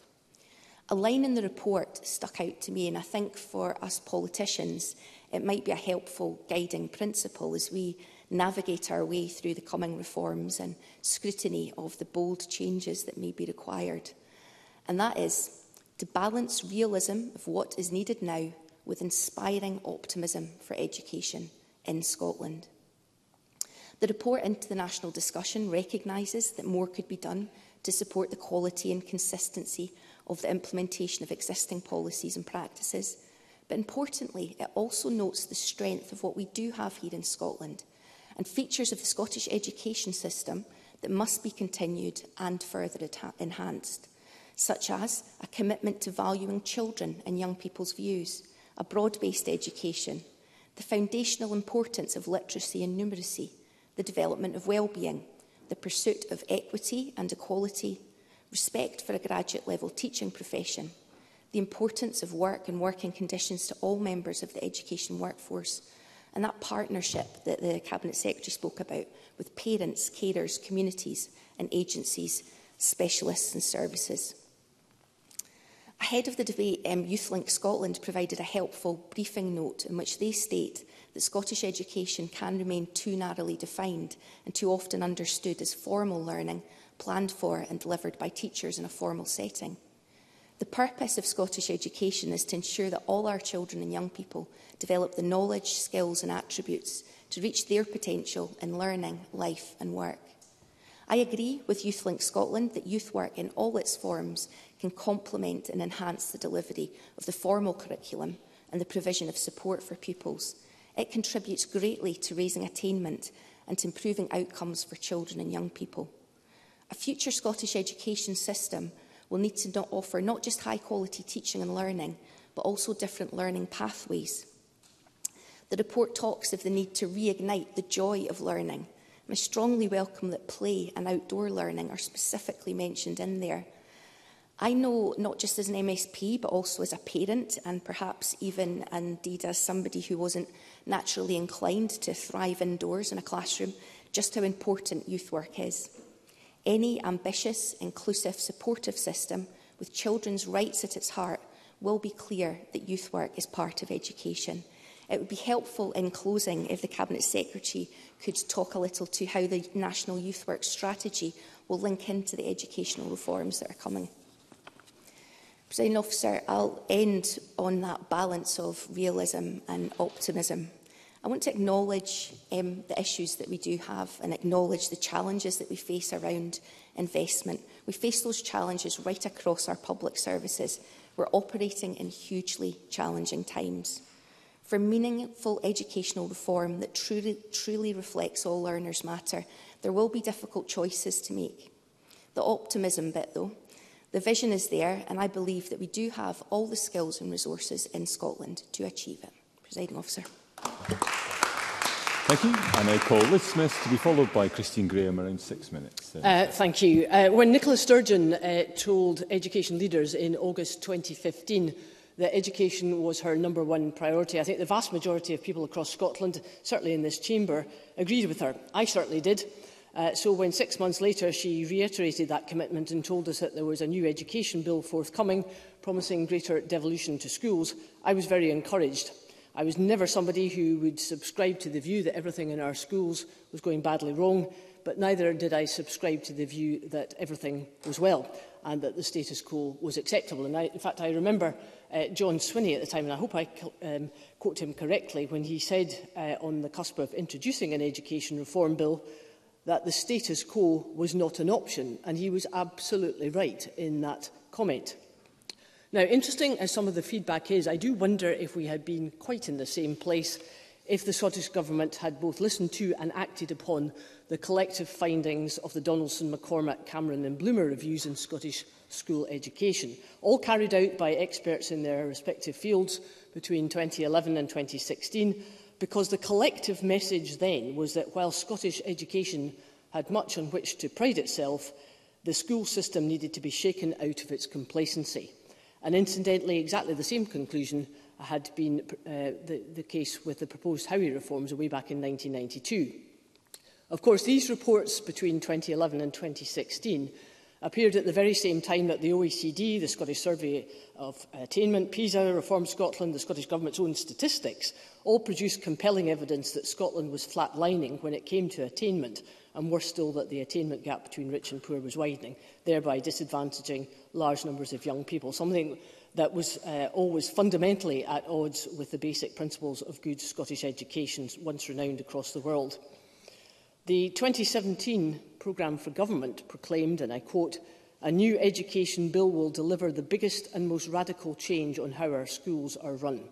A line in the report stuck out to me and I think for us politicians it might be a helpful guiding principle as we navigate our way through the coming reforms and scrutiny of the bold changes that may be required. And that is to balance realism of what is needed now with inspiring optimism for education in Scotland. The report into the national discussion recognises that more could be done to support the quality and consistency of the implementation of existing policies and practices. But importantly, it also notes the strength of what we do have here in Scotland and features of the Scottish education system that must be continued and further enhanced, such as a commitment to valuing children and young people's views, a broad-based education, the foundational importance of literacy and numeracy, the development of well-being, the pursuit of equity and equality, respect for a graduate-level teaching profession, the importance of work and working conditions to all members of the education workforce, And that partnership that the Cabinet Secretary spoke about with parents, carers, communities and agencies, specialists and services. Ahead of the debate, um, YouthLink Scotland provided a helpful briefing note in which they state that Scottish education can remain too narrowly defined and too often understood as formal learning planned for and delivered by teachers in a formal setting. The purpose of Scottish education is to ensure that all our children and young people develop the knowledge, skills and attributes to reach their potential in learning, life and work. I agree with YouthLink Scotland that youth work in all its forms can complement and enhance the delivery of the formal curriculum and the provision of support for pupils. It contributes greatly to raising attainment and to improving outcomes for children and young people. A future Scottish education system will need to not offer not just high quality teaching and learning, but also different learning pathways. The report talks of the need to reignite the joy of learning. And I strongly welcome that play and outdoor learning are specifically mentioned in there. I know, not just as an MSP, but also as a parent, and perhaps even indeed as somebody who wasn't naturally inclined to thrive indoors in a classroom, just how important youth work is. Any ambitious, inclusive, supportive system with children's rights at its heart will be clear that youth work is part of education. It would be helpful in closing if the Cabinet Secretary could talk a little to how the National Youth Work Strategy will link into the educational reforms that are coming. President Officer, I'll end on that balance of realism and optimism. I want to acknowledge um, the issues that we do have and acknowledge the challenges that we face around investment. We face those challenges right across our public services. We're operating in hugely challenging times. For meaningful educational reform that truly, truly reflects all learners matter, there will be difficult choices to make. The optimism bit, though, the vision is there, and I believe that we do have all the skills and resources in Scotland to achieve it. Presiding officer. Thank you. I now call Liz Smith to be followed by Christine Graham around six minutes. Uh, thank you. Uh, when Nicola Sturgeon uh, told education leaders in August 2015 that education was her number one priority, I think the vast majority of people across Scotland, certainly in this chamber, agreed with her. I certainly did. Uh, so when six months later she reiterated that commitment and told us that there was a new education bill forthcoming promising greater devolution to schools, I was very encouraged. I was never somebody who would subscribe to the view that everything in our schools was going badly wrong, but neither did I subscribe to the view that everything was well and that the status quo was acceptable. And I, in fact, I remember uh, John Swinney at the time, and I hope I um, quote him correctly, when he said uh, on the cusp of introducing an education reform bill that the status quo was not an option, and he was absolutely right in that comment. Now, interesting as some of the feedback is, I do wonder if we had been quite in the same place if the Scottish Government had both listened to and acted upon the collective findings of the Donaldson, McCormack, Cameron and Bloomer reviews in Scottish school education, all carried out by experts in their respective fields between 2011 and 2016, because the collective message then was that while Scottish education had much on which to pride itself, the school system needed to be shaken out of its complacency. And incidentally, exactly the same conclusion had been uh, the, the case with the proposed Howey reforms way back in 1992. Of course, these reports between 2011 and 2016 appeared at the very same time that the OECD, the Scottish Survey of Attainment, PISA, Reform Scotland, the Scottish Government's own statistics, all produced compelling evidence that Scotland was flatlining when it came to attainment and worse still that the attainment gap between rich and poor was widening, thereby disadvantaging large numbers of young people, something that was uh, always fundamentally at odds with the basic principles of good Scottish education, once renowned across the world. The 2017 Programme for Government proclaimed, and I quote, a new education bill will deliver the biggest and most radical change on how our schools are run.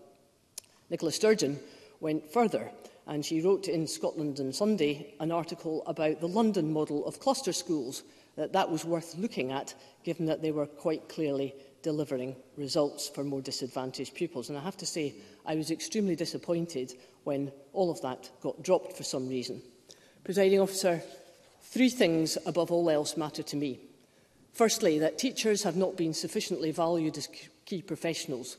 Nicola Sturgeon went further and she wrote in Scotland on Sunday an article about the London model of cluster schools, that that was worth looking at, given that they were quite clearly delivering results for more disadvantaged pupils. And I have to say, I was extremely disappointed when all of that got dropped for some reason. Presiding officer, three things above all else matter to me. Firstly, that teachers have not been sufficiently valued as key professionals.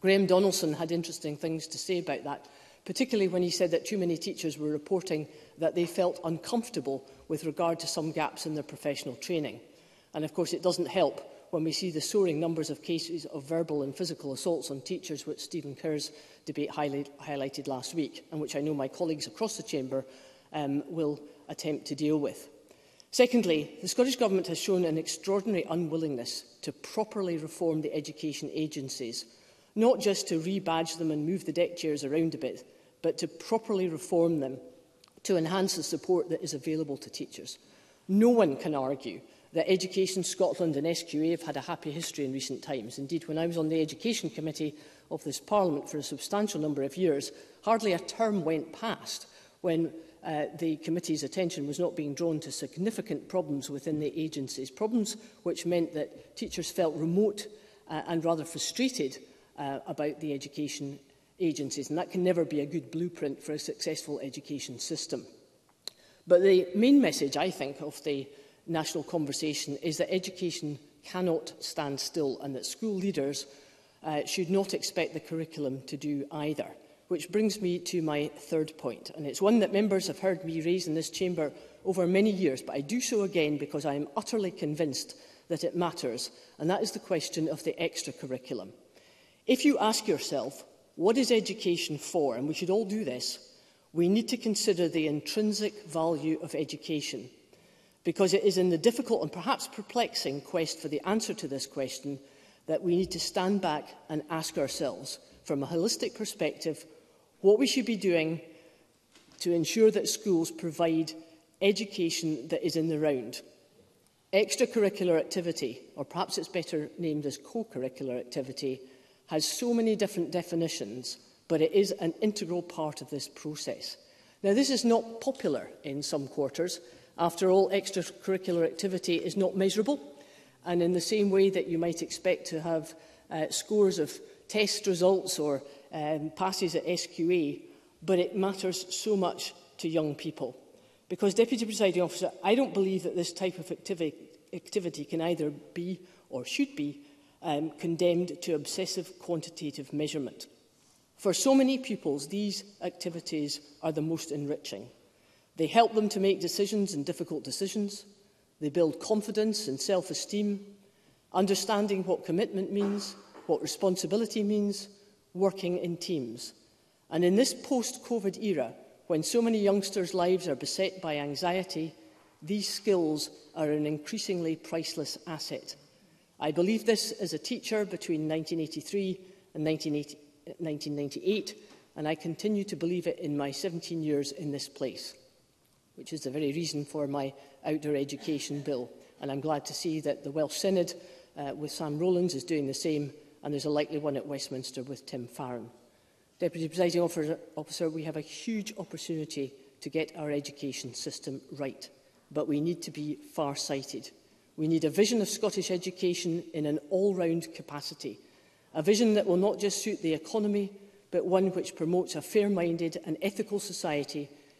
Graham Donaldson had interesting things to say about that particularly when he said that too many teachers were reporting that they felt uncomfortable with regard to some gaps in their professional training. And of course, it doesn't help when we see the soaring numbers of cases of verbal and physical assaults on teachers, which Stephen Kerr's debate highlight, highlighted last week, and which I know my colleagues across the chamber um, will attempt to deal with. Secondly, the Scottish Government has shown an extraordinary unwillingness to properly reform the education agencies, not just to rebadge them and move the deck chairs around a bit, but to properly reform them to enhance the support that is available to teachers. No one can argue that Education Scotland and SQA have had a happy history in recent times. Indeed, when I was on the Education Committee of this Parliament for a substantial number of years, hardly a term went past when uh, the committee's attention was not being drawn to significant problems within the agencies, problems which meant that teachers felt remote uh, and rather frustrated uh, about the education agencies, and that can never be a good blueprint for a successful education system. But the main message, I think, of the national conversation is that education cannot stand still and that school leaders uh, should not expect the curriculum to do either. Which brings me to my third point, and it's one that members have heard me raise in this chamber over many years, but I do so again because I am utterly convinced that it matters, and that is the question of the extracurriculum. If you ask yourself, What is education for? And we should all do this. We need to consider the intrinsic value of education because it is in the difficult and perhaps perplexing quest for the answer to this question that we need to stand back and ask ourselves from a holistic perspective what we should be doing to ensure that schools provide education that is in the round. Extracurricular activity, or perhaps it's better named as co-curricular activity, has so many different definitions, but it is an integral part of this process. Now, this is not popular in some quarters. After all, extracurricular activity is not measurable. And in the same way that you might expect to have uh, scores of test results or um, passes at SQA, but it matters so much to young people. Because, Deputy Presiding Officer, I don't believe that this type of activity, activity can either be or should be um, condemned to obsessive quantitative measurement. For so many pupils, these activities are the most enriching. They help them to make decisions and difficult decisions. They build confidence and self-esteem, understanding what commitment means, what responsibility means, working in teams. And in this post-COVID era, when so many youngsters' lives are beset by anxiety, these skills are an increasingly priceless asset I believe this as a teacher between 1983 and 1998, and I continue to believe it in my 17 years in this place, which is the very reason for my outdoor education bill. And I'm glad to see that the Welsh Synod uh, with Sam Rowlands is doing the same, and there's a likely one at Westminster with Tim Farron. Deputy Presiding Officer, we have a huge opportunity to get our education system right, but we need to be far-sighted. We need a vision of Scottish education in an all-round capacity, a vision that will not just suit the economy, but one which promotes a fair-minded and ethical society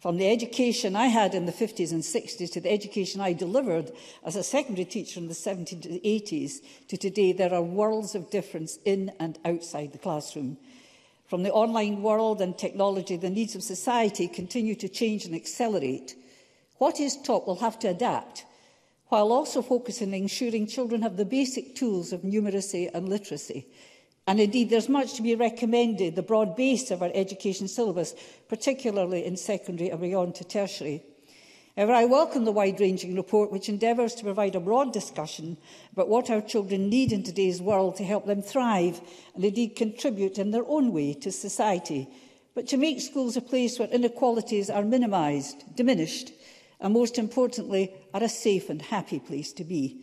From the education I had in the 50s and 60s to the education I delivered as a secondary teacher in the 70s to 80s to today, there are worlds of difference in and outside the classroom. From the online world and technology, the needs of society continue to change and accelerate. What is taught will have to adapt, while also focusing on ensuring children have the basic tools of numeracy and literacy And indeed, there's much to be recommended, the broad base of our education syllabus, particularly in secondary and beyond to tertiary. However, I welcome the wide-ranging report which endeavours to provide a broad discussion about what our children need in today's world to help them thrive and indeed contribute in their own way to society, but to make schools a place where inequalities are minimised, diminished, and most importantly, are a safe and happy place to be.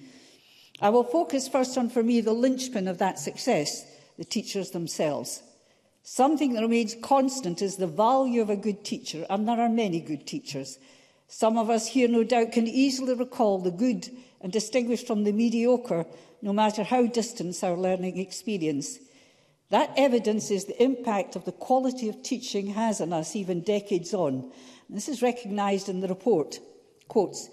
I will focus first on, for me, the linchpin of that success – the teachers themselves. Something that remains constant is the value of a good teacher, and there are many good teachers. Some of us here, no doubt, can easily recall the good and distinguish from the mediocre, no matter how distant our learning experience. That evidence is the impact of the quality of teaching has on us, even decades on. And this is recognised in the report. Quotes,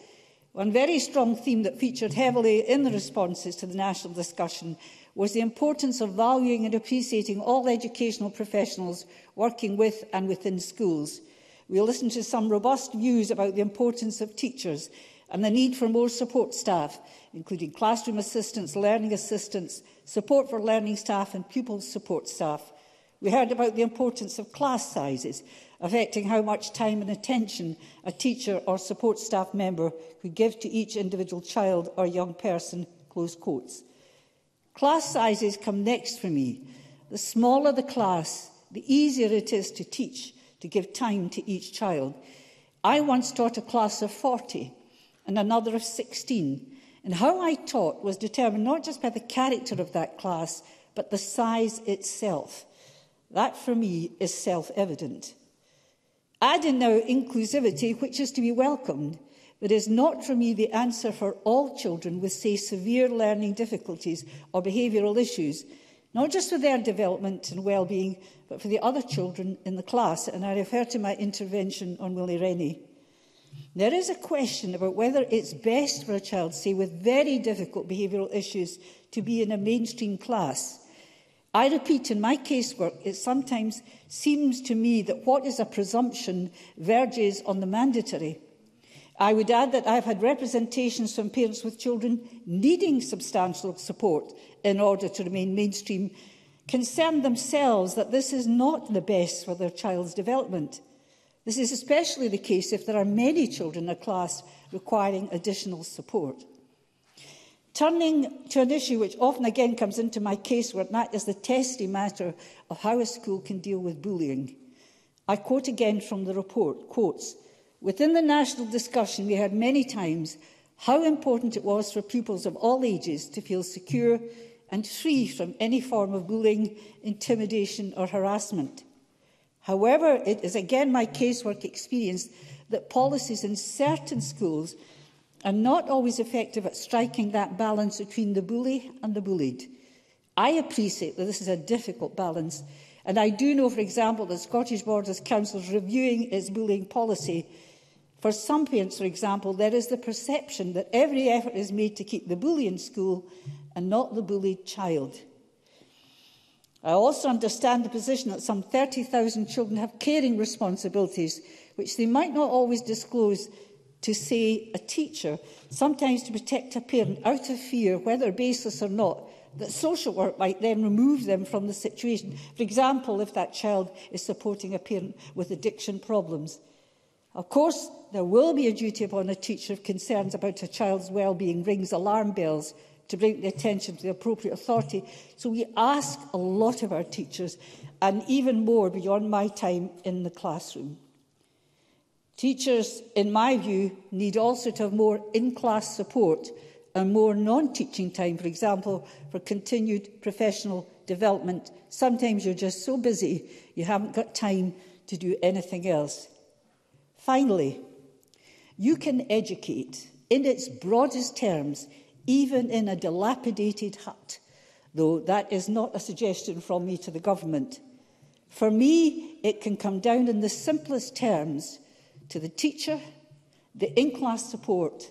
One very strong theme that featured heavily in the responses to the national discussion was the importance of valuing and appreciating all educational professionals working with and within schools. We listened to some robust views about the importance of teachers and the need for more support staff, including classroom assistants, learning assistants, support for learning staff and pupil support staff. We heard about the importance of class sizes, affecting how much time and attention a teacher or support staff member could give to each individual child or young person, close quotes. Class sizes come next for me. The smaller the class, the easier it is to teach, to give time to each child. I once taught a class of 40 and another of 16, and how I taught was determined not just by the character of that class, but the size itself. That, for me, is self evident. Add in now inclusivity, which is to be welcomed. There is not for me the answer for all children with, say, severe learning difficulties or behavioural issues, not just for their development and well-being, but for the other children in the class, and I refer to my intervention on Willie Rennie. There is a question about whether it's best for a child, say, with very difficult behavioural issues, to be in a mainstream class. I repeat, in my casework, it sometimes seems to me that what is a presumption verges on the mandatory. I would add that I have had representations from parents with children needing substantial support in order to remain mainstream, concerned themselves that this is not the best for their child's development. This is especially the case if there are many children in a class requiring additional support. Turning to an issue which often again comes into my casework, and that is the testy matter of how a school can deal with bullying. I quote again from the report, quotes, Within the national discussion, we heard many times how important it was for pupils of all ages to feel secure and free from any form of bullying, intimidation or harassment. However, it is again my casework experience that policies in certain schools are not always effective at striking that balance between the bully and the bullied. I appreciate that this is a difficult balance, and I do know, for example, that Scottish Borders Council is reviewing its bullying policy For some parents, for example, there is the perception that every effort is made to keep the bully in school and not the bullied child. I also understand the position that some 30,000 children have caring responsibilities, which they might not always disclose to, say, a teacher, sometimes to protect a parent out of fear, whether baseless or not, that social work might then remove them from the situation. For example, if that child is supporting a parent with addiction problems. Of course, there will be a duty upon a teacher if concerns about a child's well-being rings alarm bells to bring the attention to the appropriate authority. So we ask a lot of our teachers, and even more beyond my time in the classroom. Teachers, in my view, need also to have more in-class support and more non-teaching time, for example, for continued professional development. Sometimes you're just so busy you haven't got time to do anything else. Finally, you can educate in its broadest terms, even in a dilapidated hut, though that is not a suggestion from me to the government. For me, it can come down in the simplest terms to the teacher, the in-class support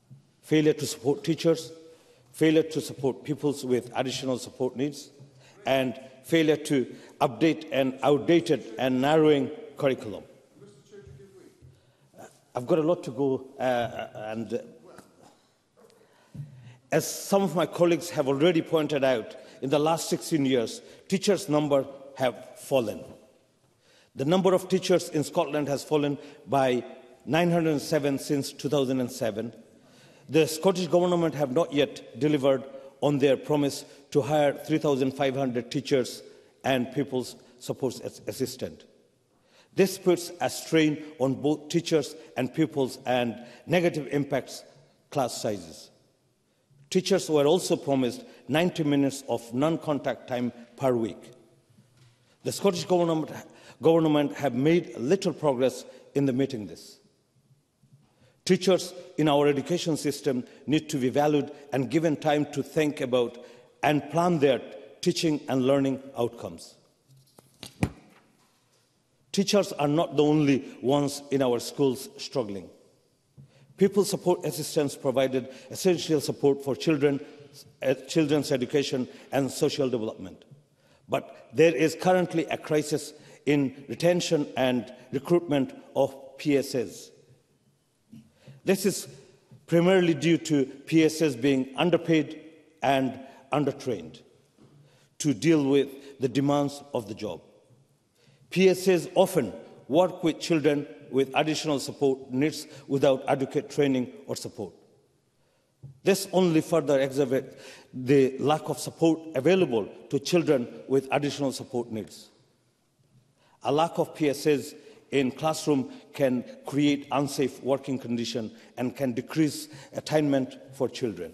Failure to support teachers, failure to support pupils with additional support needs, and failure to update an outdated and narrowing curriculum. Uh, I've got a lot to go uh, uh and As some of my colleagues have already pointed out, in the last 16 years, teachers' number have fallen. The number of teachers in Scotland has fallen by 907 since 2007. The Scottish Government have not yet delivered on their promise to hire 3,500 teachers and pupils support assistant. This puts a strain on both teachers and pupils and negative impacts class sizes. Teachers were also promised 90 minutes of non-contact time per week. The Scottish government, government have made little progress in the meeting this. Teachers in our education system need to be valued and given time to think about and plan their teaching and learning outcomes. Teachers are not the only ones in our schools struggling. People support assistance provided essential support for children, eh, children's education and social development. But there is currently a crisis in retention and recruitment of PSS. This is primarily due to PSS being underpaid and undertrained to deal with the demands of the job. PSS often work with children with additional support needs without adequate training or support. This only further exacerbates the lack of support available to children with additional support needs. A lack of PSAs in classroom can create unsafe working condition and can decrease attainment for children.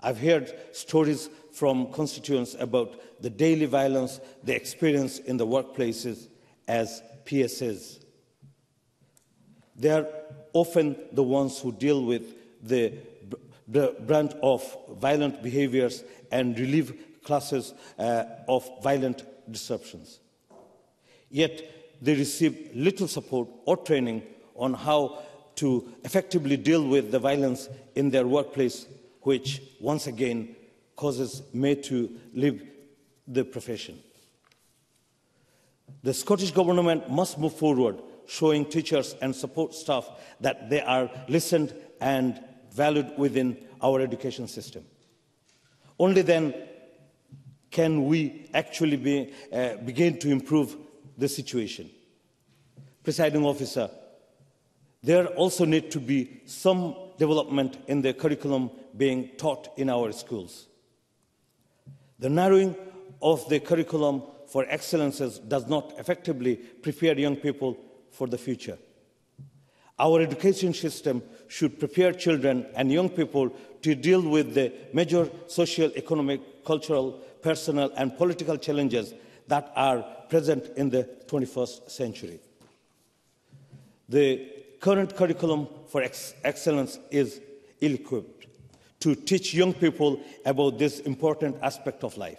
I've heard stories from constituents about the daily violence they experience in the workplaces as PSAs. They are often the ones who deal with the brunt of violent behaviors and relieve classes uh, of violent disruptions. Yet they receive little support or training on how to effectively deal with the violence in their workplace, which once again causes many to leave the profession. The Scottish Government must move forward showing teachers and support staff that they are listened and valued within our education system. Only then can we actually be, uh, begin to improve the situation. Presiding officer, there also need to be some development in the curriculum being taught in our schools. The narrowing of the curriculum for excellences does not effectively prepare young people for the future. Our education system should prepare children and young people to deal with the major social, economic, cultural, personal, and political challenges that are present in the 21st century. The current curriculum for ex excellence is ill equipped to teach young people about this important aspect of life.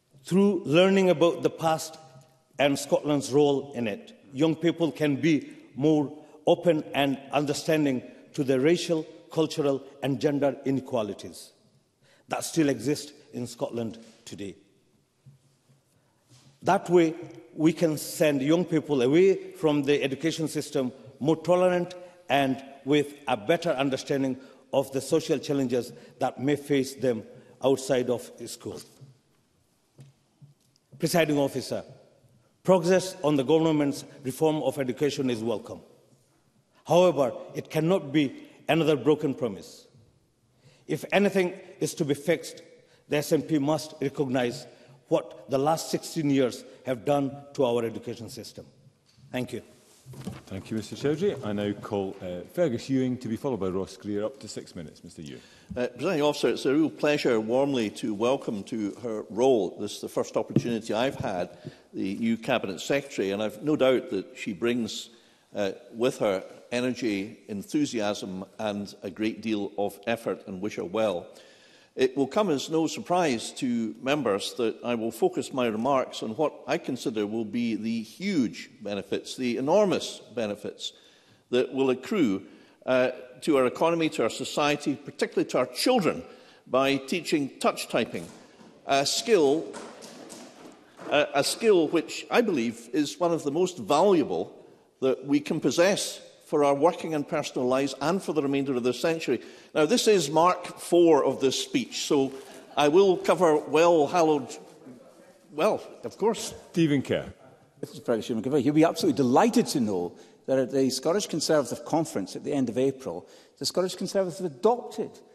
through learning about the past and Scotland's role in it, young people can be more open and understanding to the racial, cultural and gender inequalities that still exist in Scotland today. That way, we can send young people away from the education system more tolerant and with a better understanding of the social challenges that may face them outside of school. Presiding officer, Progress on the government's reform of education is welcome. However, it cannot be another broken promise. If anything is to be fixed, the SNP must recognize what the last 16 years have done to our education system. Thank you. Thank you, Mr Chowdhury. I now call uh, Fergus Ewing to be followed by Ross Greer up to six minutes. Mr Ewing. Uh, Presenting officer, it's a real pleasure warmly to welcome to her role. This is the first opportunity I've had the new Cabinet Secretary, and I've no doubt that she brings uh, with her energy, enthusiasm and a great deal of effort and wish her well. It will come as no surprise to members that I will focus my remarks on what I consider will be the huge benefits, the enormous benefits that will accrue uh, to our economy, to our society, particularly to our children, by teaching touch typing, a skill, a, a skill which I believe is one of the most valuable that we can possess for our working and personal lives and for the remainder of the century. Now, this is Mark 4 of this speech, so I will cover well hallowed. Well, of course. Stephen Kerr. Mr. President, you'll be absolutely delighted to know that at the Scottish Conservative Conference at the end of April, the Scottish Conservatives adopted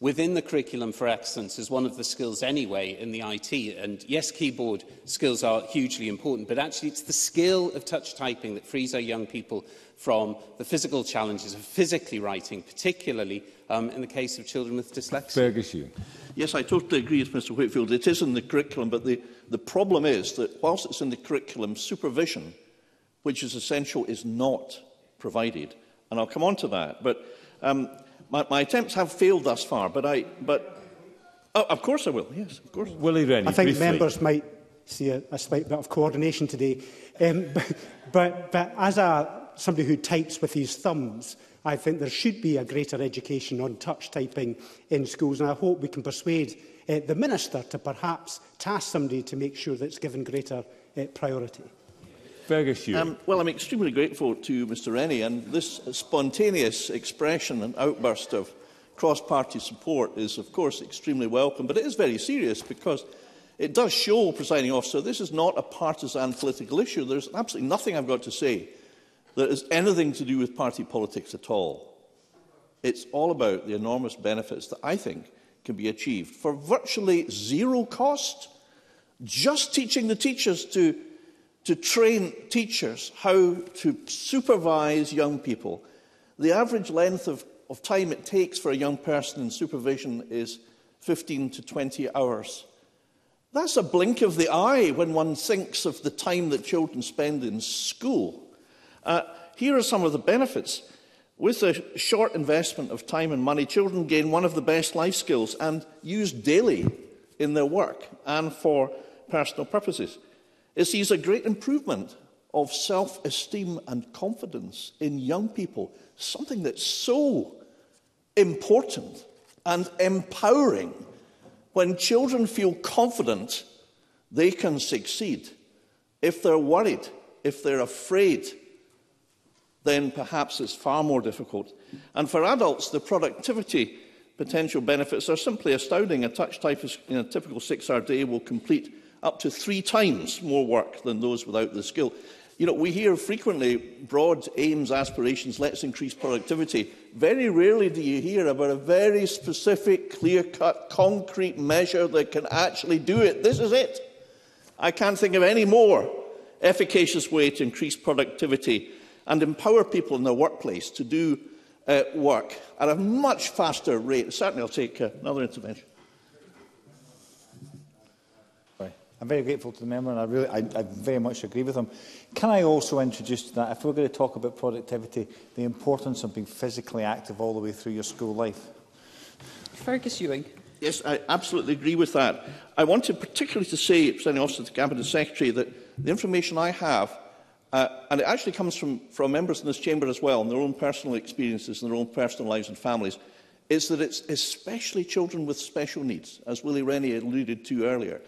within the curriculum for excellence is one of the skills anyway in the IT. And yes, keyboard skills are hugely important, but actually it's the skill of touch typing that frees our young people from the physical challenges of physically writing, particularly um, in the case of children with dyslexia. Fergus, you. Yes, I totally agree with Mr Whitfield. It is in the curriculum, but the, the problem is that whilst it's in the curriculum, supervision, which is essential, is not provided. And I'll come on to that. But um, my, my attempts have failed thus far, but I... But, oh, of course I will, yes, of course. Willie Rennie, I think briefly. members might see a, a slight bit of coordination today. Um, but, but, but as a, somebody who types with his thumbs, I think there should be a greater education on touch typing in schools, and I hope we can persuade uh, the Minister to perhaps task somebody to make sure that it's given greater uh, priority. Fergus, um, well, I'm extremely grateful to Mr Rennie, and this spontaneous expression and outburst of cross-party support is, of course, extremely welcome, but it is very serious because it does show, presiding officer, this is not a partisan political issue. There's absolutely nothing I've got to say that is anything to do with party politics at all. It's all about the enormous benefits that I think can be achieved for virtually zero cost, just teaching the teachers to to train teachers how to supervise young people. The average length of, of time it takes for a young person in supervision is 15 to 20 hours. That's a blink of the eye when one thinks of the time that children spend in school. Uh, here are some of the benefits. With a short investment of time and money, children gain one of the best life skills and use daily in their work and for personal purposes. It sees a great improvement of self-esteem and confidence in young people, something that's so important and empowering when children feel confident they can succeed. If they're worried, if they're afraid, then perhaps it's far more difficult. And for adults, the productivity potential benefits are simply astounding. A touch type in a typical six hour day will complete up to three times more work than those without the skill. You know, we hear frequently broad aims, aspirations, let's increase productivity. Very rarely do you hear about a very specific, clear-cut, concrete measure that can actually do it. This is it. I can't think of any more efficacious way to increase productivity and empower people in their workplace to do uh, work at a much faster rate. Certainly, I'll take uh, another intervention. I'm very grateful to the member and I, really, I, I very much agree with him. Can I also introduce to that, if we're going to talk about productivity, the importance of being physically active all the way through your school life? Fergus Ewing. Yes, I absolutely agree with that. I wanted particularly to say, Presiding Officer to the Cabinet Secretary, that the information I have, uh, and it actually comes from, from members in this chamber as well, and their own personal experiences and their own personal lives and families, is that it's especially children with special needs, as Willie Rennie alluded to earlier,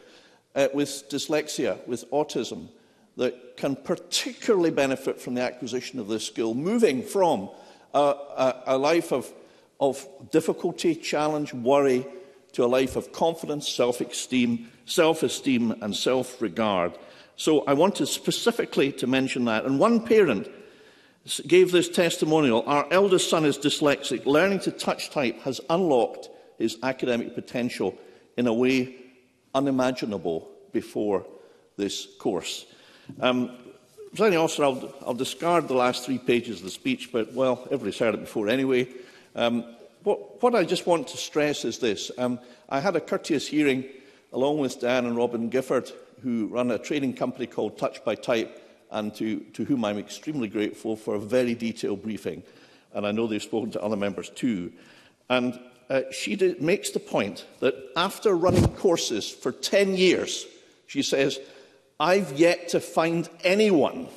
uh, with dyslexia, with autism, that can particularly benefit from the acquisition of this skill, moving from a, a, a life of, of difficulty, challenge, worry, to a life of confidence, self-esteem, self-esteem and self-regard. So I wanted specifically to mention that. And one parent gave this testimonial. Our eldest son is dyslexic. Learning to touch type has unlocked his academic potential in a way unimaginable before this course. Um, Presiding officer, I'll, I'll discard the last three pages of the speech, but, well, everybody's heard it before anyway. Um, what, what I just want to stress is this. Um, I had a courteous hearing along with Dan and Robin Gifford, who run a training company called Touch by Type, and to, to whom I'm extremely grateful for a very detailed briefing. And I know they've spoken to other members too. And uh, she did, makes the point that after running courses for 10 years, she says, I've yet to find anyone,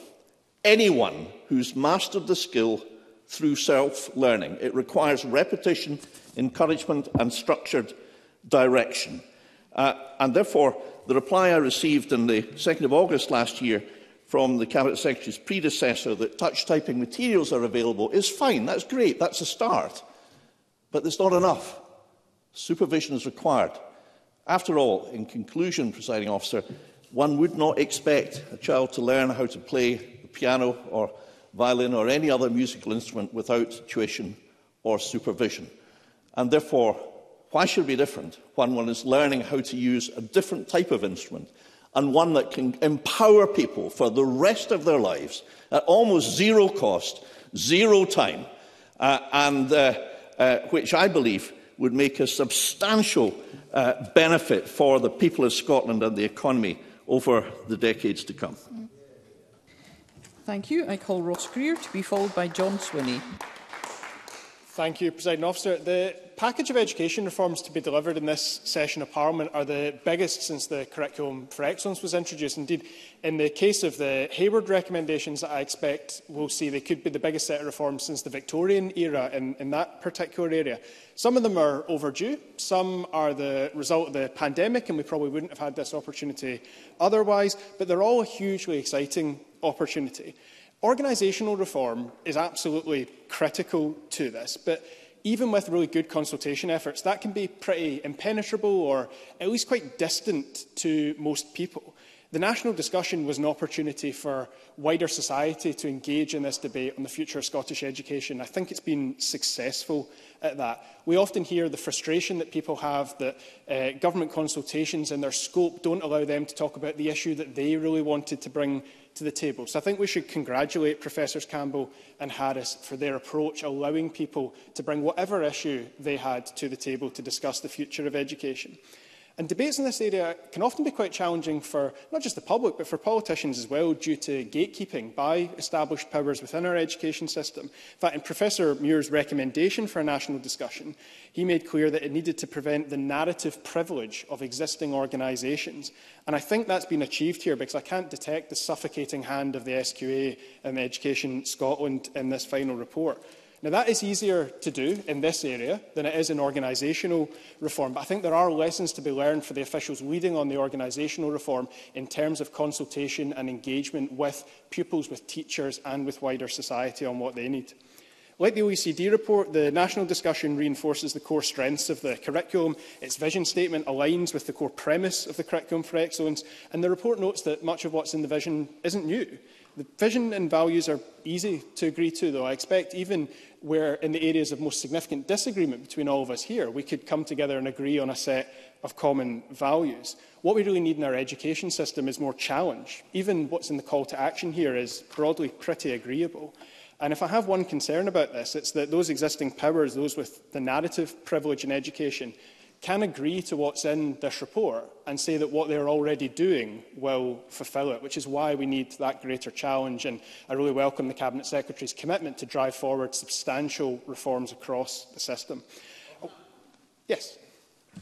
anyone who's mastered the skill through self-learning. It requires repetition, encouragement and structured direction. Uh, and therefore, the reply I received on the 2nd of August last year from the Cabinet Secretary's predecessor that touch typing materials are available is fine, that's great, that's a start. But there's not enough. Supervision is required. After all, in conclusion, presiding officer, one would not expect a child to learn how to play the piano or violin or any other musical instrument without tuition or supervision. And therefore, why should it be different when one is learning how to use a different type of instrument and one that can empower people for the rest of their lives at almost zero cost, zero time, uh, and uh, Uh, which I believe would make a substantial uh, benefit for the people of Scotland and the economy over the decades to come. Thank you. I call Ross Greer to be followed by John Swinney. Thank you, President Officer. The package of education reforms to be delivered in this session of Parliament are the biggest since the Curriculum for Excellence was introduced. Indeed, in the case of the Hayward recommendations that I expect we'll see, they could be the biggest set of reforms since the Victorian era in, in that particular area. Some of them are overdue. Some are the result of the pandemic, and we probably wouldn't have had this opportunity otherwise. But they're all a hugely exciting opportunity. Organisational reform is absolutely critical to this, but even with really good consultation efforts, that can be pretty impenetrable or at least quite distant to most people. The national discussion was an opportunity for wider society to engage in this debate on the future of Scottish education. I think it's been successful at that. We often hear the frustration that people have that uh, government consultations and their scope don't allow them to talk about the issue that they really wanted to bring to the table. So I think we should congratulate Professors Campbell and Harris for their approach, allowing people to bring whatever issue they had to the table to discuss the future of education. And debates in this area can often be quite challenging for not just the public, but for politicians as well, due to gatekeeping by established powers within our education system. In fact, in Professor Muir's recommendation for a national discussion, he made clear that it needed to prevent the narrative privilege of existing organisations. And I think that's been achieved here because I can't detect the suffocating hand of the SQA and um, Education Scotland in this final report. Now, that is easier to do in this area than it is in organisational reform, but I think there are lessons to be learned for the officials leading on the organisational reform in terms of consultation and engagement with pupils, with teachers and with wider society on what they need. Like the OECD report, the national discussion reinforces the core strengths of the curriculum. Its vision statement aligns with the core premise of the curriculum for excellence, and the report notes that much of what's in the vision isn't new. The vision and values are easy to agree to, though. I expect even where in the areas of most significant disagreement between all of us here, we could come together and agree on a set of common values. What we really need in our education system is more challenge. Even what's in the call to action here is broadly pretty agreeable. And if I have one concern about this, it's that those existing powers, those with the narrative privilege in education, can agree to what's in this report and say that what they're already doing will fulfil it, which is why we need that greater challenge. And I really welcome the Cabinet Secretary's commitment to drive forward substantial reforms across the system. Oh, yes.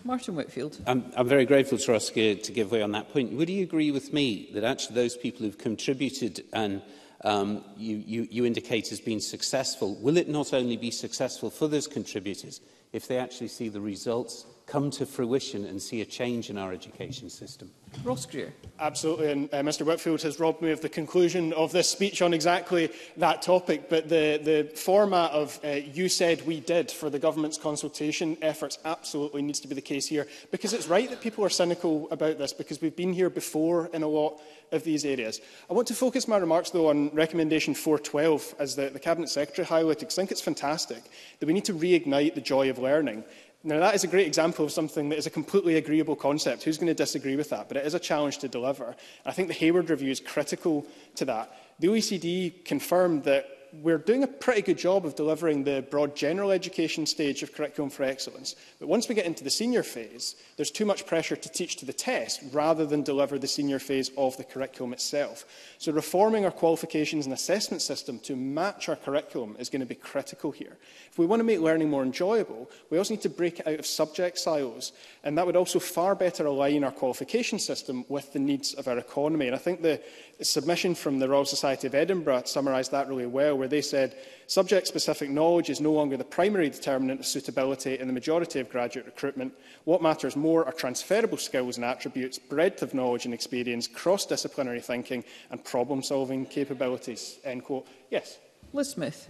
Martin Whitfield. I'm, I'm very grateful to Oscar to give way on that point. Would you agree with me that actually those people who've contributed and um, you, you, you indicate has been successful, will it not only be successful for those contributors if they actually see the results come to fruition and see a change in our education system. Ross Greer. Absolutely, and uh, Mr Whitfield has robbed me of the conclusion of this speech on exactly that topic, but the, the format of uh, you said we did for the government's consultation efforts absolutely needs to be the case here, because it's right that people are cynical about this, because we've been here before in a lot of these areas. I want to focus my remarks, though, on recommendation 412, as the, the Cabinet Secretary highlighted, because I think it's fantastic that we need to reignite the joy of learning. Now, that is a great example of something that is a completely agreeable concept. Who's going to disagree with that? But it is a challenge to deliver. And I think the Hayward Review is critical to that. The OECD confirmed that we're doing a pretty good job of delivering the broad general education stage of Curriculum for Excellence. But once we get into the senior phase, there's too much pressure to teach to the test rather than deliver the senior phase of the curriculum itself. So reforming our qualifications and assessment system to match our curriculum is going to be critical here. If we want to make learning more enjoyable, we also need to break out of subject silos. And that would also far better align our qualification system with the needs of our economy. And I think the submission from the Royal Society of Edinburgh summarised that really well, where they said subject-specific knowledge is no longer the primary determinant of suitability in the majority of graduate recruitment. What matters more are transferable skills and attributes, breadth of knowledge and experience, cross-disciplinary thinking and problem-solving capabilities. End quote. Yes. Liz Smith.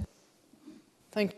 Thank you.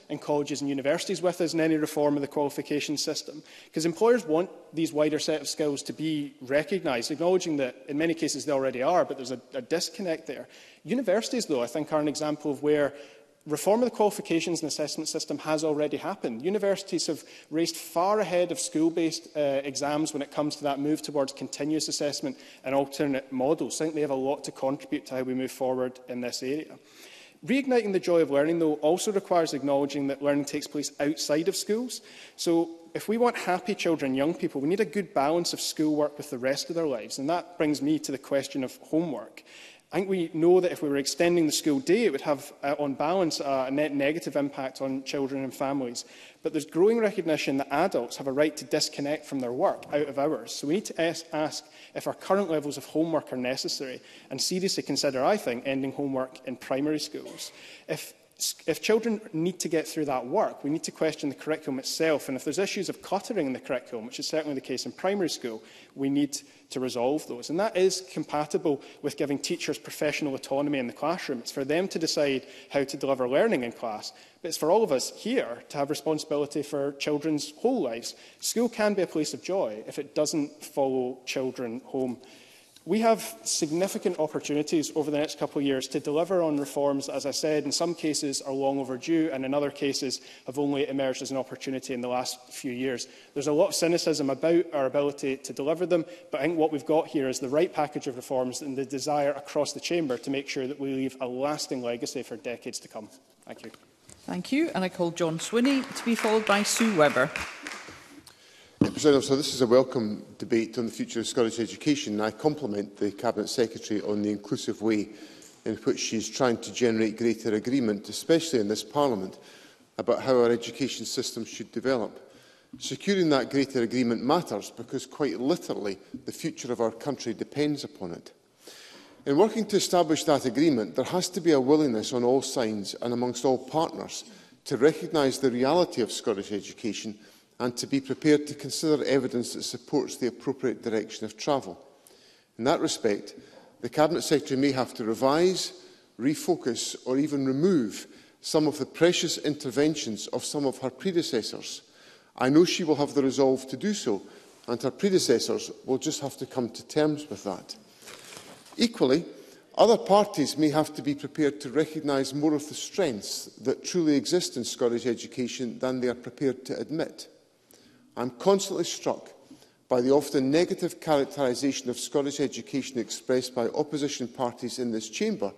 and colleges and universities with us in any reform of the qualification system. Because employers want these wider set of skills to be recognised, acknowledging that in many cases they already are, but there's a, a disconnect there. Universities, though, I think are an example of where Reform of the qualifications and assessment system has already happened. Universities have raced far ahead of school-based uh, exams when it comes to that move towards continuous assessment and alternate models. I think they have a lot to contribute to how we move forward in this area. Reigniting the joy of learning, though, also requires acknowledging that learning takes place outside of schools. So if we want happy children, young people, we need a good balance of schoolwork with the rest of their lives. And that brings me to the question of homework. I think we know that if we were extending the school day, it would have, uh, on balance, a net negative impact on children and families. But there's growing recognition that adults have a right to disconnect from their work out of hours. So we need to ask if our current levels of homework are necessary and seriously consider, I think, ending homework in primary schools. If if children need to get through that work, we need to question the curriculum itself. And if there's issues of cluttering in the curriculum, which is certainly the case in primary school, we need to resolve those. And that is compatible with giving teachers professional autonomy in the classroom. It's for them to decide how to deliver learning in class. But it's for all of us here to have responsibility for children's whole lives. School can be a place of joy if it doesn't follow children home We have significant opportunities over the next couple of years to deliver on reforms that, as I said, in some cases are long overdue and in other cases have only emerged as an opportunity in the last few years. There's a lot of cynicism about our ability to deliver them, but I think what we've got here is the right package of reforms and the desire across the Chamber to make sure that we leave a lasting legacy for decades to come. Thank you. Thank you. And I call John Swinney to be followed by Sue Webber. President this is a welcome debate on the future of Scottish education. I compliment the Cabinet Secretary on the inclusive way in which she is trying to generate greater agreement, especially in this Parliament, about how our education system should develop. Securing that greater agreement matters because, quite literally, the future of our country depends upon it. In working to establish that agreement, there has to be a willingness on all sides and amongst all partners to recognise the reality of Scottish education – and to be prepared to consider evidence that supports the appropriate direction of travel. In that respect, the Cabinet Secretary may have to revise, refocus or even remove some of the precious interventions of some of her predecessors. I know she will have the resolve to do so, and her predecessors will just have to come to terms with that. Equally, other parties may have to be prepared to recognise more of the strengths that truly exist in Scottish education than they are prepared to admit. I'm constantly struck by the often negative characterisation of Scottish education expressed by opposition parties in this chamber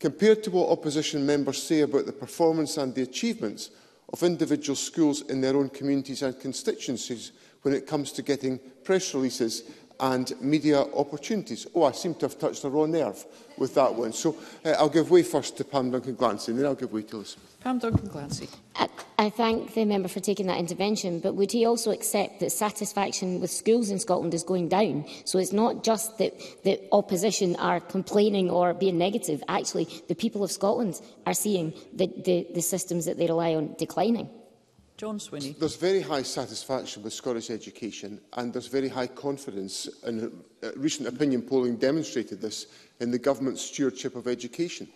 compared to what opposition members say about the performance and the achievements of individual schools in their own communities and constituencies when it comes to getting press releases and media opportunities. Oh, I seem to have touched a raw nerve with that one. So uh, I'll give way first to Pam Duncan-Glancy and then I'll give way to Liz. Pam Duncan-Glancy. I, I thank the member for taking that intervention, but would he also accept that satisfaction with schools in Scotland is going down? So it's not just that the opposition are complaining or being negative. Actually, the people of Scotland are seeing the, the, the systems that they rely on declining. John Swinney. There's very high satisfaction with Scottish education and there's very high confidence and uh, recent opinion polling demonstrated this in the government's stewardship of education.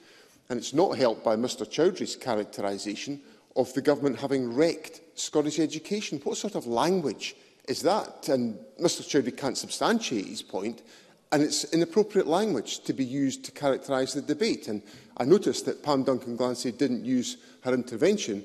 And it's not helped by Mr Chowdhury's characterisation of the government having wrecked Scottish education. What sort of language is that? And Mr Chowdhury can't substantiate his point and it's inappropriate language to be used to characterise the debate. And I noticed that Pam Duncan Glancy didn't use her intervention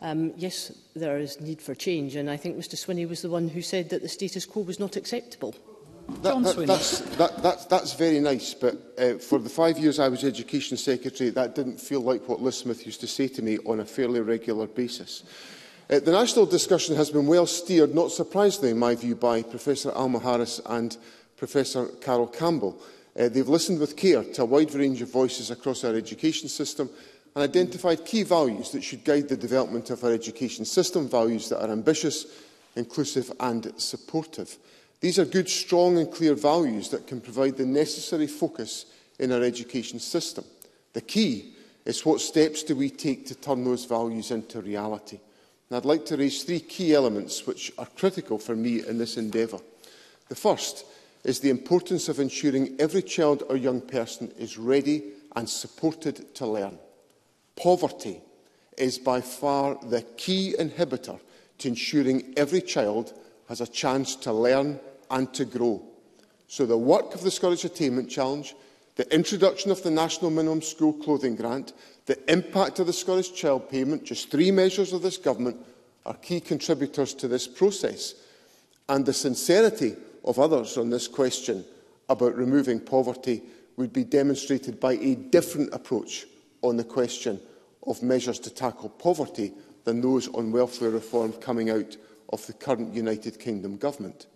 Um, yes, there is need for change, and I think Mr Swinney was the one who said that the status quo was not acceptable. That, that, that's, that, that's, that's very nice, but uh, for the five years I was Education Secretary, that didn't feel like what Liz Smith used to say to me on a fairly regular basis. Uh, the national discussion has been well steered, not surprisingly in my view, by Professor Alma Harris and Professor Carol Campbell. Uh, they've listened with care to a wide range of voices across our education system and identified key values that should guide the development of our education system, values that are ambitious, inclusive and supportive. These are good, strong and clear values that can provide the necessary focus in our education system. The key is what steps do we take to turn those values into reality. And I'd like to raise three key elements which are critical for me in this endeavour. The first is the importance of ensuring every child or young person is ready and supported to learn. Poverty is by far the key inhibitor to ensuring every child has a chance to learn and to grow. So the work of the Scottish Attainment Challenge, the introduction of the National Minimum School Clothing Grant, the impact of the Scottish Child Payment, just three measures of this government, are key contributors to this process. And the sincerity of others on this question about removing poverty would be demonstrated by a different approach on the question of measures to tackle poverty than those on welfare reform coming out of the current United Kingdom government.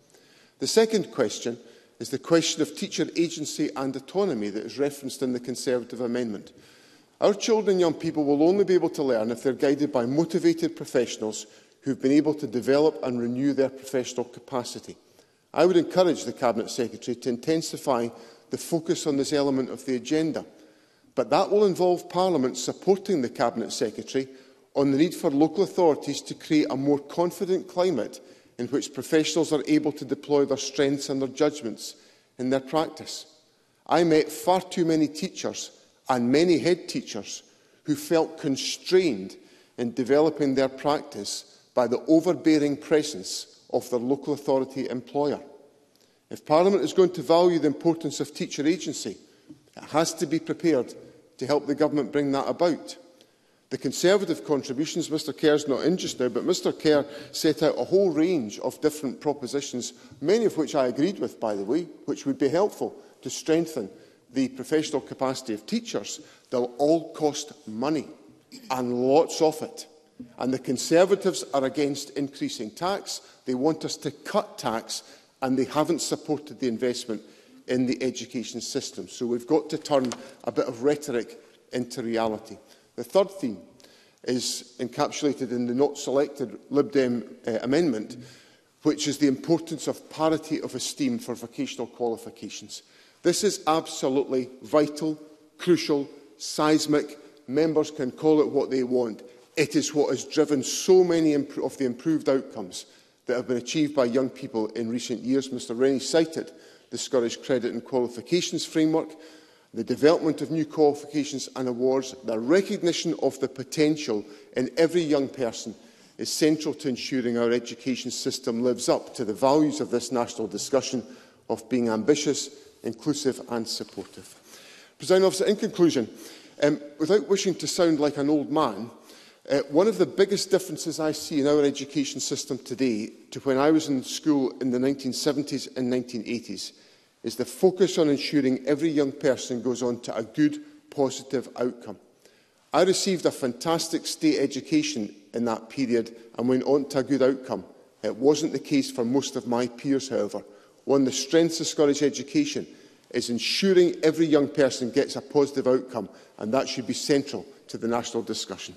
The second question is the question of teacher agency and autonomy that is referenced in the Conservative amendment. Our children and young people will only be able to learn if they're guided by motivated professionals who've been able to develop and renew their professional capacity. I would encourage the Cabinet Secretary to intensify the focus on this element of the agenda. But that will involve Parliament supporting the Cabinet Secretary on the need for local authorities to create a more confident climate in which professionals are able to deploy their strengths and their judgments in their practice. I met far too many teachers and many head teachers who felt constrained in developing their practice by the overbearing presence of their local authority employer. If Parliament is going to value the importance of teacher agency, it has to be prepared to help the government bring that about. The Conservative contributions, Mr Kerr is not in just now, but Mr Kerr set out a whole range of different propositions, many of which I agreed with, by the way, which would be helpful to strengthen the professional capacity of teachers. They'll all cost money, and lots of it. And the Conservatives are against increasing tax. They want us to cut tax, and they haven't supported the investment in the education system. So we've got to turn a bit of rhetoric into reality. The third theme is encapsulated in the not selected Lib Dem uh, amendment, which is the importance of parity of esteem for vocational qualifications. This is absolutely vital, crucial, seismic. Members can call it what they want. It is what has driven so many of the improved outcomes that have been achieved by young people in recent years. Mr Rennie cited the Scottish Credit and Qualifications Framework, the development of new qualifications and awards, the recognition of the potential in every young person is central to ensuring our education system lives up to the values of this national discussion of being ambitious, inclusive and supportive. President Officer, in conclusion, um, without wishing to sound like an old man, uh, one of the biggest differences I see in our education system today to when I was in school in the 1970s and 1980s is the focus on ensuring every young person goes on to a good, positive outcome. I received a fantastic state education in that period and went on to a good outcome. It wasn't the case for most of my peers, however. One of the strengths of Scottish education is ensuring every young person gets a positive outcome, and that should be central to the national discussion.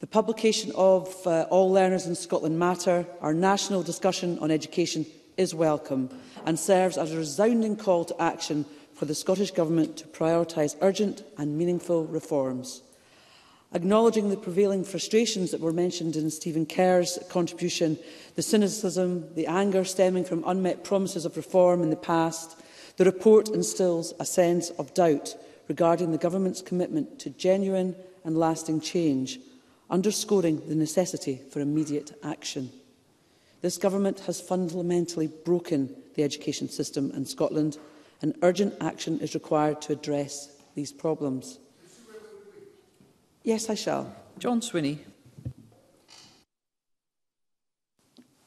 The publication of uh, All Learners in Scotland Matter, our national discussion on education, is welcome and serves as a resounding call to action for the Scottish Government to prioritise urgent and meaningful reforms. Acknowledging the prevailing frustrations that were mentioned in Stephen Kerr's contribution, the cynicism, the anger stemming from unmet promises of reform in the past, the report instills a sense of doubt regarding the Government's commitment to genuine and lasting change, underscoring the necessity for immediate action. This Government has fundamentally broken the education system in Scotland, and urgent action is required to address these problems. Yes, I shall. John Swinney.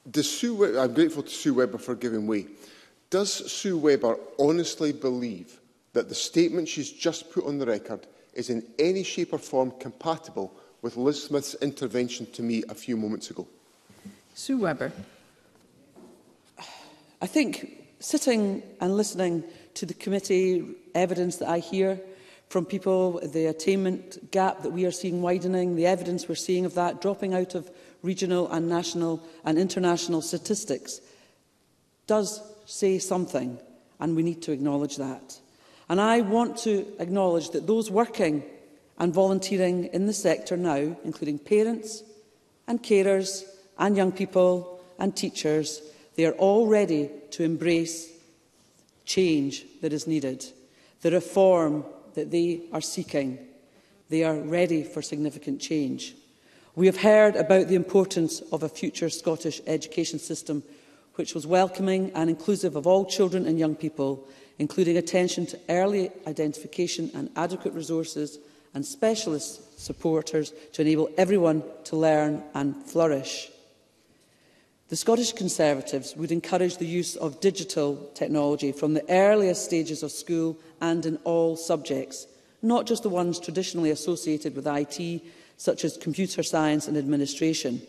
Does Sue Webber, I'm grateful to Sue Webber for giving way. Does Sue Webber honestly believe that the statement she's just put on the record is in any shape or form compatible with Liz Smith's intervention to me a few moments ago? Sue Webber. I think sitting and listening to the committee evidence that I hear from people, the attainment gap that we are seeing widening, the evidence we're seeing of that dropping out of regional and national and international statistics does say something and we need to acknowledge that. And I want to acknowledge that those working and volunteering in the sector now, including parents and carers and young people and teachers, They are all ready to embrace change that is needed, the reform that they are seeking. They are ready for significant change. We have heard about the importance of a future Scottish education system which was welcoming and inclusive of all children and young people, including attention to early identification and adequate resources and specialist supporters to enable everyone to learn and flourish. The Scottish Conservatives would encourage the use of digital technology from the earliest stages of school and in all subjects, not just the ones traditionally associated with IT, such as computer science and administration.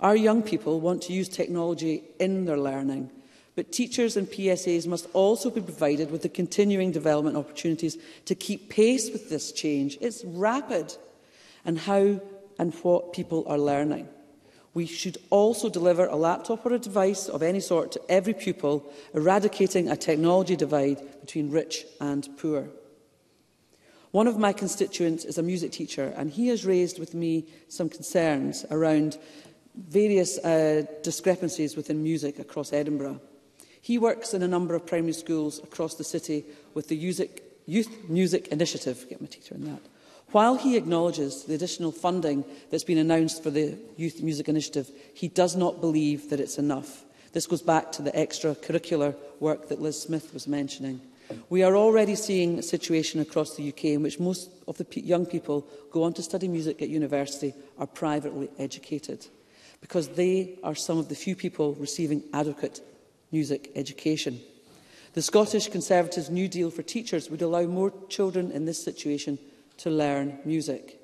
Our young people want to use technology in their learning, but teachers and PSAs must also be provided with the continuing development opportunities to keep pace with this change. It's rapid and how and what people are learning. We should also deliver a laptop or a device of any sort to every pupil, eradicating a technology divide between rich and poor. One of my constituents is a music teacher, and he has raised with me some concerns around various uh, discrepancies within music across Edinburgh. He works in a number of primary schools across the city with the Youth Music Initiative, get my teacher in that, While he acknowledges the additional funding that's been announced for the Youth Music Initiative, he does not believe that it's enough. This goes back to the extracurricular work that Liz Smith was mentioning. We are already seeing a situation across the UK in which most of the young people go on to study music at university are privately educated because they are some of the few people receiving adequate music education. The Scottish Conservatives' New Deal for Teachers would allow more children in this situation to learn music.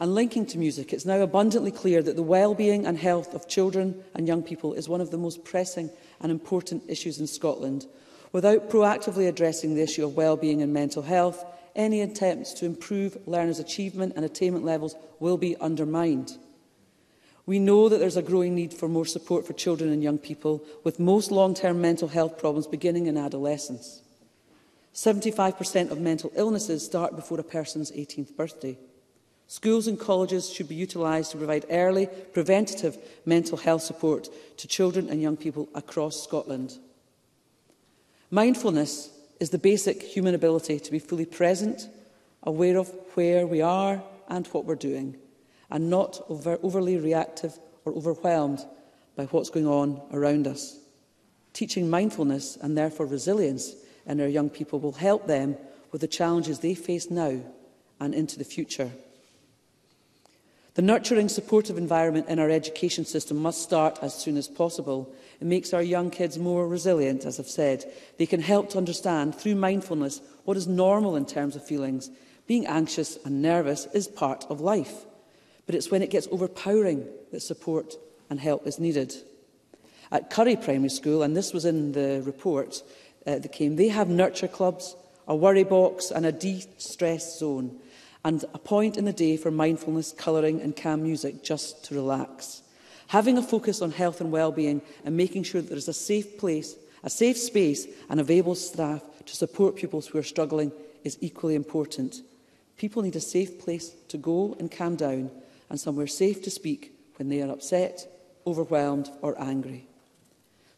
And linking to music, it's now abundantly clear that the well-being and health of children and young people is one of the most pressing and important issues in Scotland. Without proactively addressing the issue of well-being and mental health, any attempts to improve learners' achievement and attainment levels will be undermined. We know that there's a growing need for more support for children and young people, with most long-term mental health problems beginning in adolescence. 75% of mental illnesses start before a person's 18th birthday. Schools and colleges should be utilised to provide early, preventative mental health support to children and young people across Scotland. Mindfulness is the basic human ability to be fully present, aware of where we are and what we're doing, and not over overly reactive or overwhelmed by what's going on around us. Teaching mindfulness and therefore resilience and our young people will help them with the challenges they face now and into the future. The nurturing, supportive environment in our education system must start as soon as possible. It makes our young kids more resilient, as I've said. They can help to understand, through mindfulness, what is normal in terms of feelings. Being anxious and nervous is part of life, but it's when it gets overpowering that support and help is needed. At Curry Primary School, and this was in the report, uh, that came. They have nurture clubs, a worry box and a de-stress zone and a point in the day for mindfulness, colouring and calm music just to relax. Having a focus on health and well-being and making sure that there is a safe place, a safe space and available staff to support pupils who are struggling is equally important. People need a safe place to go and calm down and somewhere safe to speak when they are upset, overwhelmed or angry.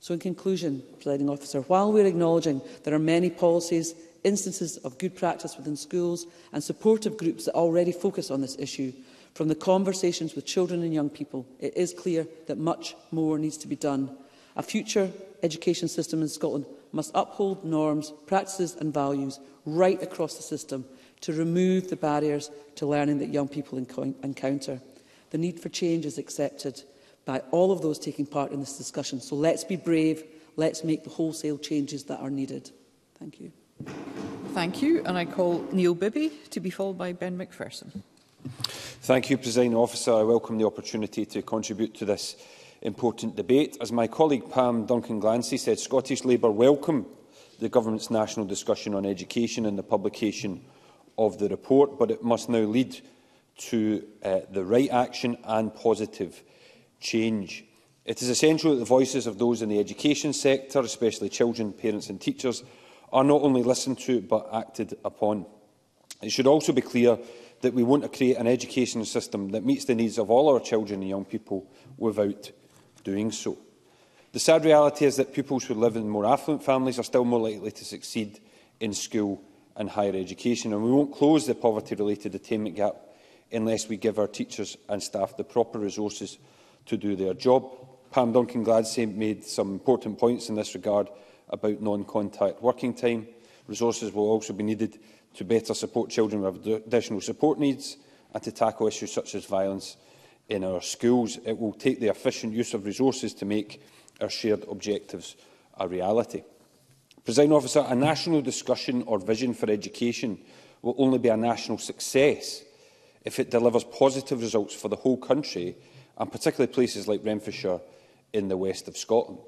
So in conclusion, presiding officer, while we're acknowledging there are many policies, instances of good practice within schools and supportive groups that already focus on this issue, from the conversations with children and young people, it is clear that much more needs to be done. A future education system in Scotland must uphold norms, practices and values right across the system to remove the barriers to learning that young people encounter. The need for change is accepted by all of those taking part in this discussion. So let's be brave. Let's make the wholesale changes that are needed. Thank you. Thank you. And I call Neil Bibby to be followed by Ben McPherson. Thank you, President Officer. I welcome the opportunity to contribute to this important debate. As my colleague Pam Duncan Glancy said, Scottish Labour welcome the Government's national discussion on education and the publication of the report, but it must now lead to uh, the right action and positive action change. It is essential that the voices of those in the education sector, especially children, parents and teachers, are not only listened to but acted upon. It should also be clear that we want to create an education system that meets the needs of all our children and young people without doing so. The sad reality is that pupils who live in more affluent families are still more likely to succeed in school and higher education, and we won't close the poverty-related attainment gap unless we give our teachers and staff the proper resources to do their job. Pam Duncan Gladsey made some important points in this regard about non-contact working time. Resources will also be needed to better support children with additional support needs and to tackle issues such as violence in our schools. It will take the efficient use of resources to make our shared objectives a reality. President Officer, a national discussion or vision for education will only be a national success if it delivers positive results for the whole country and particularly places like Renfrewshire in the west of Scotland.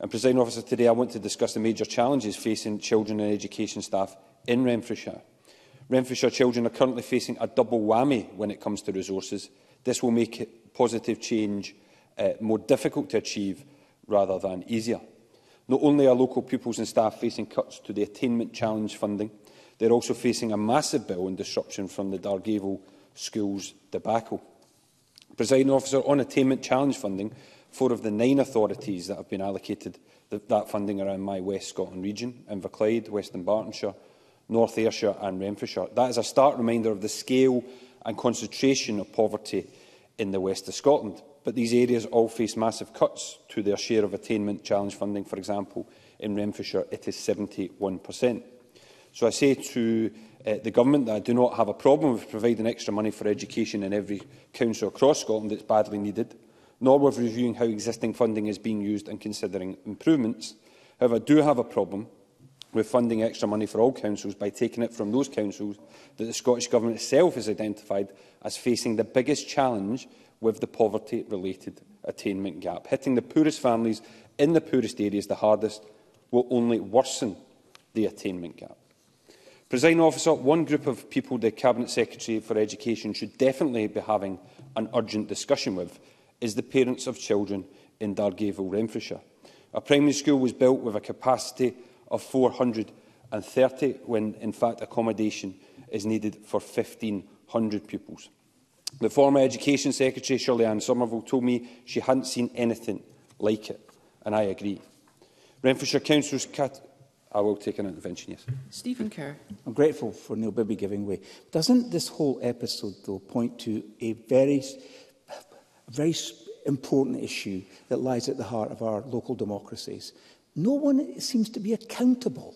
And, President Officer, today I want to discuss the major challenges facing children and education staff in Renfrewshire. Renfrewshire children are currently facing a double whammy when it comes to resources. This will make positive change uh, more difficult to achieve rather than easier. Not only are local pupils and staff facing cuts to the attainment challenge funding, they're also facing a massive bill and disruption from the Dargavel schools debacle. Presiding officer, on attainment challenge funding, four of the nine authorities that have been allocated th that funding around my West Scotland region, Inverclyde, Western Bartonshire, North Ayrshire and Renfrewshire. That is a stark reminder of the scale and concentration of poverty in the west of Scotland. But these areas all face massive cuts to their share of attainment challenge funding. For example, in Renfrewshire, it is 71%. So I say to Uh, the government that I do not have a problem with providing extra money for education in every council across Scotland that's badly needed, nor with reviewing how existing funding is being used and considering improvements. However, I do have a problem with funding extra money for all councils by taking it from those councils that the Scottish Government itself has identified as facing the biggest challenge with the poverty-related attainment gap. Hitting the poorest families in the poorest areas the hardest will only worsen the attainment gap. Presiding officer, one group of people the Cabinet Secretary for Education should definitely be having an urgent discussion with is the parents of children in Dargaville, Renfrewshire. A primary school was built with a capacity of 430 when in fact accommodation is needed for 1,500 pupils. The former Education Secretary, Shirley Ann Somerville, told me she hadn't seen anything like it, and I agree. Renfrewshire Council's I will take an intervention, yes. Stephen Kerr. I'm grateful for Neil Bibby giving way. Doesn't this whole episode, though, point to a very, a very important issue that lies at the heart of our local democracies? No one seems to be accountable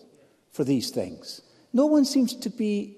for these things. No one seems to be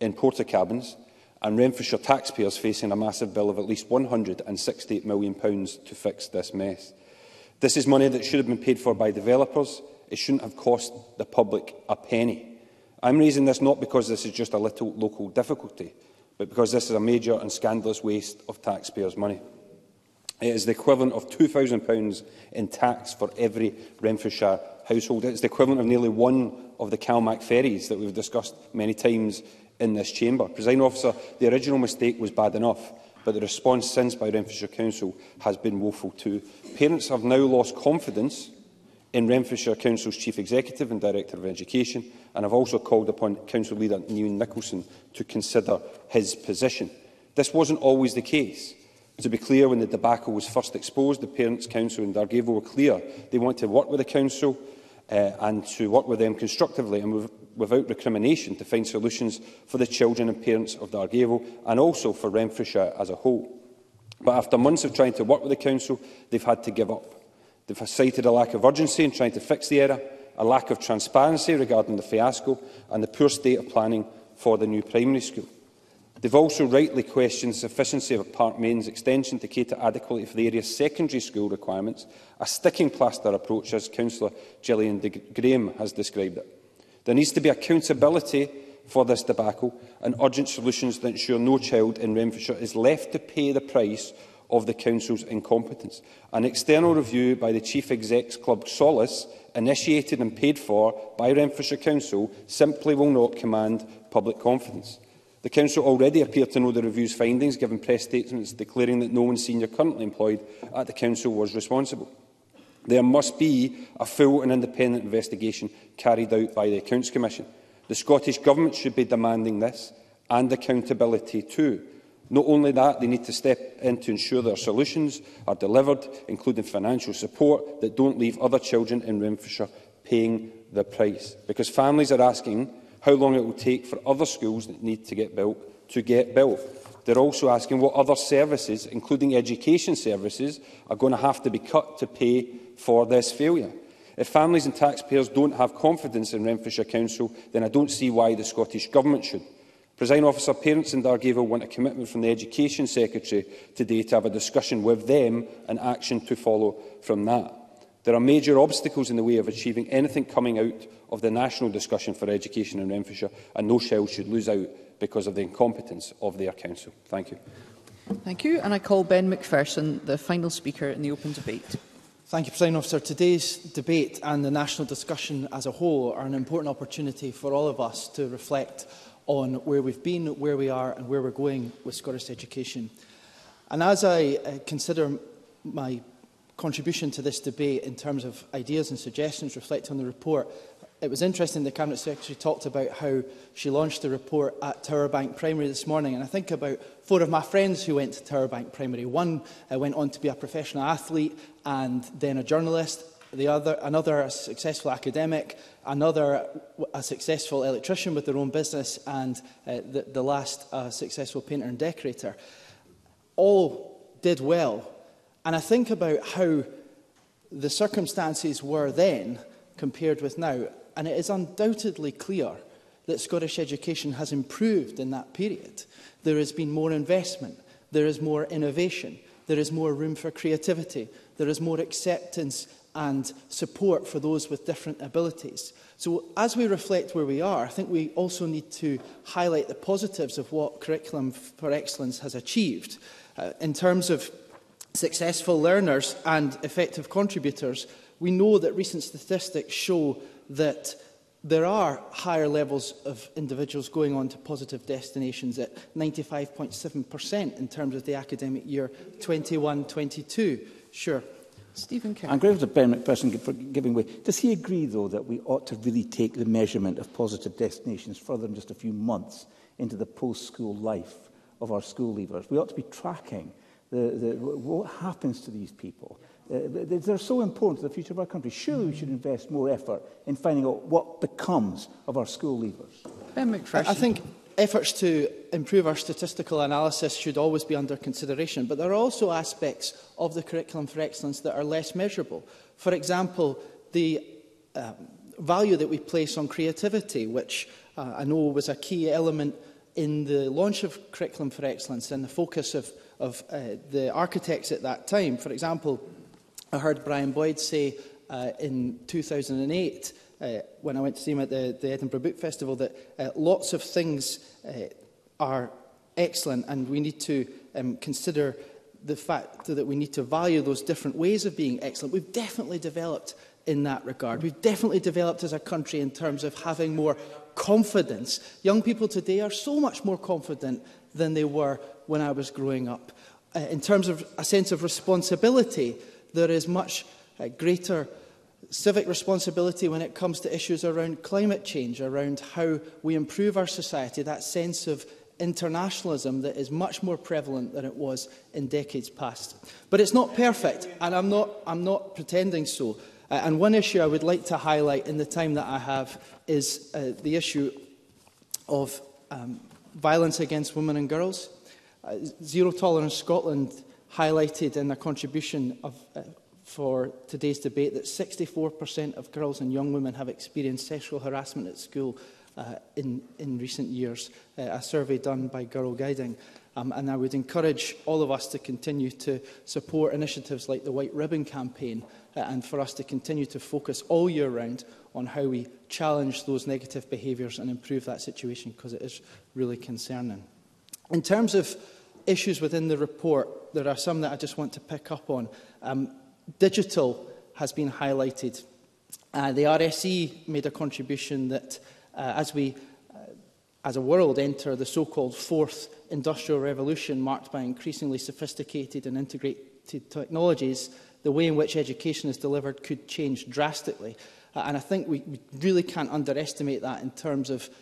in porta cabins and Renfrewshire taxpayers facing a massive bill of at least £168 million to fix this mess. This is money that should have been paid for by developers. It shouldn't have cost the public a penny. I'm raising this not because this is just a little local difficulty, but because this is a major and scandalous waste of taxpayers' money. It is the equivalent of £2,000 in tax for every Renfrewshire household. It is the equivalent of nearly one of the CalMac ferries that we've discussed many times in this chamber. Presiding officer, the original mistake was bad enough, but the response since by Renfrewshire Council has been woeful too. Parents have now lost confidence in Renfrewshire Council's Chief Executive and Director of Education and have also called upon Council Leader Neil Nicholson to consider his position. This wasn't always the case. To be clear, when the debacle was first exposed, the Parents' Council and Dargavo were clear they want to work with the Council uh, and to work with them constructively and without recrimination to find solutions for the children and parents of Dargavel and also for Renfrewshire as a whole. But after months of trying to work with the Council, they've had to give up. They've cited a lack of urgency in trying to fix the error, a lack of transparency regarding the fiasco and the poor state of planning for the new primary school. They've also rightly questioned sufficiency of Park Main's extension to cater adequately for the area's secondary school requirements, a sticking plaster approach as Councillor Gillian De Graham has described it. There needs to be accountability for this debacle and urgent solutions that ensure no child in Renfrewshire is left to pay the price of the Council's incompetence. An external review by the Chief Execs Club Solace, initiated and paid for by Renfrewshire Council, simply will not command public confidence. The Council already appeared to know the review's findings, given press statements declaring that no one senior currently employed at the Council was responsible. There must be a full and independent investigation carried out by the Accounts Commission. The Scottish Government should be demanding this and accountability too. Not only that, they need to step in to ensure their solutions are delivered, including financial support that don't leave other children in Renfrewshire paying the price. Because families are asking how long it will take for other schools that need to get built to get built. They're also asking what other services, including education services, are going to have to be cut to pay for this failure. If families and taxpayers don't have confidence in Renfrewshire Council, then I don't see why the Scottish Government should. Presiding officer, parents in Dargaville want a commitment from the Education Secretary today to have a discussion with them and action to follow from that. There are major obstacles in the way of achieving anything coming out of the national discussion for education in Renfrewshire, and no shell should lose out because of the incompetence of their council. Thank you. Thank you. And I call Ben McPherson, the final speaker in the open debate. Thank you, President Officer. Today's debate and the national discussion as a whole are an important opportunity for all of us to reflect on where we've been, where we are and where we're going with Scottish education. And as I uh, consider my contribution to this debate in terms of ideas and suggestions reflecting on the report. It was interesting the Cabinet Secretary talked about how she launched the report at Bank Primary this morning and I think about four of my friends who went to Bank Primary. One uh, went on to be a professional athlete and then a journalist the other, another a successful academic, another a successful electrician with their own business, and uh, the, the last a successful painter and decorator. All did well And I think about how the circumstances were then compared with now. And it is undoubtedly clear that Scottish education has improved in that period. There has been more investment, there is more innovation, there is more room for creativity, there is more acceptance and support for those with different abilities. So as we reflect where we are, I think we also need to highlight the positives of what Curriculum for Excellence has achieved. Uh, in terms of successful learners and effective contributors, we know that recent statistics show that there are higher levels of individuals going on to positive destinations at 95.7% in terms of the academic year 21-22. Sure. Stephen Kerr. I'm grateful to Ben McPherson for giving way. Does he agree, though, that we ought to really take the measurement of positive destinations further than just a few months into the post-school life of our school leavers? We ought to be tracking the, the, what happens to these people. Uh, they're so important to the future of our country. Surely we should invest more effort in finding out what becomes of our school leavers. Ben McPherson. I think efforts to improve our statistical analysis should always be under consideration, but there are also aspects of the curriculum for excellence that are less measurable. For example, the um, value that we place on creativity, which uh, I know was a key element in the launch of Curriculum for Excellence and the focus of of uh, the architects at that time. For example, I heard Brian Boyd say uh, in 2008 uh, when I went to see him at the, the Edinburgh Book Festival that uh, lots of things uh, are excellent and we need to um, consider the fact that we need to value those different ways of being excellent. We've definitely developed in that regard. We've definitely developed as a country in terms of having more confidence. Young people today are so much more confident than they were when I was growing up. Uh, in terms of a sense of responsibility, there is much uh, greater civic responsibility when it comes to issues around climate change, around how we improve our society, that sense of internationalism that is much more prevalent than it was in decades past. But it's not perfect, and I'm not, I'm not pretending so. Uh, and one issue I would like to highlight in the time that I have is uh, the issue of um, violence against women and girls. Uh, Zero Tolerance Scotland highlighted in their contribution of, uh, for today's debate that 64% of girls and young women have experienced sexual harassment at school uh, in, in recent years, uh, a survey done by Girl Guiding. Um, and I would encourage all of us to continue to support initiatives like the White Ribbon campaign uh, and for us to continue to focus all year round on how we challenge those negative behaviours and improve that situation because it is really concerning. In terms of issues within the report, there are some that I just want to pick up on. Um, digital has been highlighted. Uh, the RSE made a contribution that uh, as we, uh, as a world, enter the so-called fourth industrial revolution marked by increasingly sophisticated and integrated technologies, the way in which education is delivered could change drastically. Uh, and I think we, we really can't underestimate that in terms of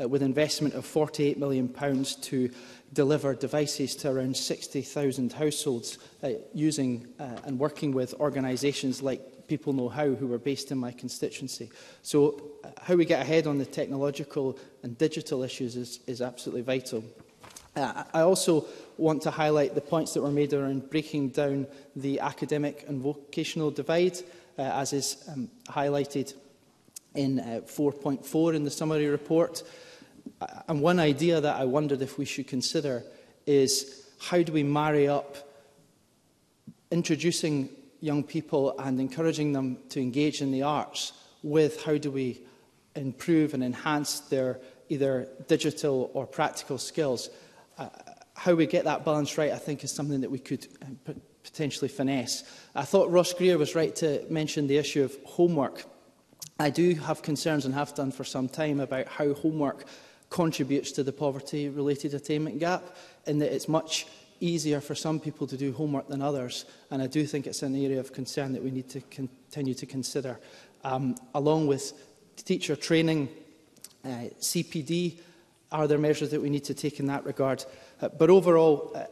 uh, with investment of £48 million to deliver devices to around 60,000 households uh, using uh, and working with organisations like People Know How who are based in my constituency. So uh, how we get ahead on the technological and digital issues is, is absolutely vital. Uh, I also want to highlight the points that were made around breaking down the academic and vocational divide, uh, as is um, highlighted in uh, 4.4 in the summary report and one idea that I wondered if we should consider is how do we marry up introducing young people and encouraging them to engage in the arts with how do we improve and enhance their either digital or practical skills. Uh, how we get that balance right, I think, is something that we could uh, potentially finesse. I thought Ross Greer was right to mention the issue of homework. I do have concerns and have done for some time about how homework contributes to the poverty-related attainment gap in that it's much easier for some people to do homework than others. And I do think it's an area of concern that we need to continue to consider. Um, along with teacher training, uh, CPD, are there measures that we need to take in that regard? Uh, but overall, uh,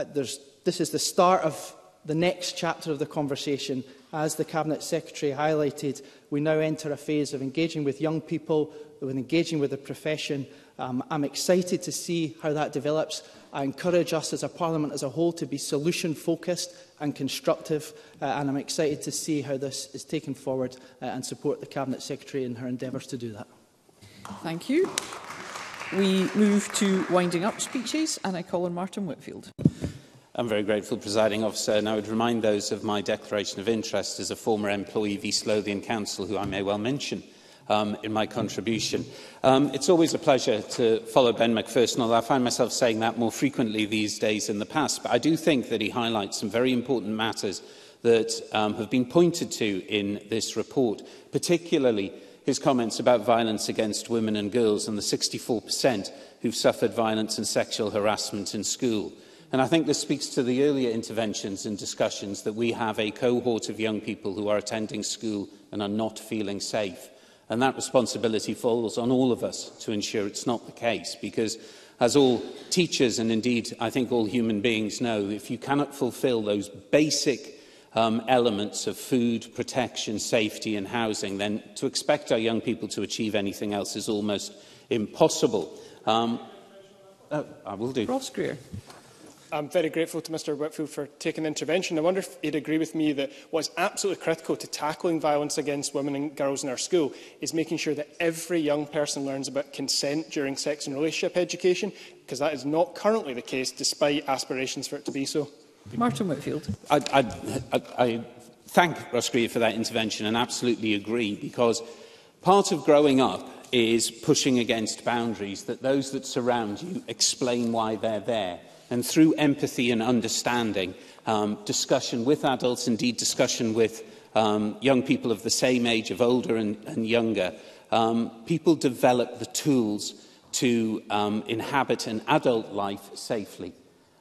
uh, there's, this is the start of the next chapter of the conversation. As the Cabinet Secretary highlighted, we now enter a phase of engaging with young people, with engaging with the profession, Um, I'm excited to see how that develops. I encourage us as a Parliament as a whole to be solution-focused and constructive, uh, and I'm excited to see how this is taken forward uh, and support the Cabinet Secretary in her endeavours to do that. Thank you. We move to winding up speeches, and I call on Martin Whitfield. I'm very grateful, presiding officer, and I would remind those of my declaration of interest as a former employee of East Lothian Council, who I may well mention um, in my contribution. Um, it's always a pleasure to follow Ben McPherson, although I find myself saying that more frequently these days in the past. But I do think that he highlights some very important matters that um, have been pointed to in this report, particularly his comments about violence against women and girls and the 64% who've suffered violence and sexual harassment in school. And I think this speaks to the earlier interventions and discussions that we have a cohort of young people who are attending school and are not feeling safe. And that responsibility falls on all of us to ensure it's not the case, because as all teachers and indeed I think all human beings know, if you cannot fulfil those basic um, elements of food, protection, safety and housing, then to expect our young people to achieve anything else is almost impossible. Um, oh, I will do. Ross Greer. I'm very grateful to Mr Whitfield for taking the intervention. I wonder if he'd agree with me that what's absolutely critical to tackling violence against women and girls in our school is making sure that every young person learns about consent during sex and relationship education, because that is not currently the case, despite aspirations for it to be so. Martin Whitfield. I, I, I, I thank Russ Greer for that intervention and absolutely agree, because part of growing up is pushing against boundaries, that those that surround you explain why they're there and through empathy and understanding, um, discussion with adults, indeed discussion with um, young people of the same age, of older and, and younger, um, people develop the tools to um, inhabit an adult life safely.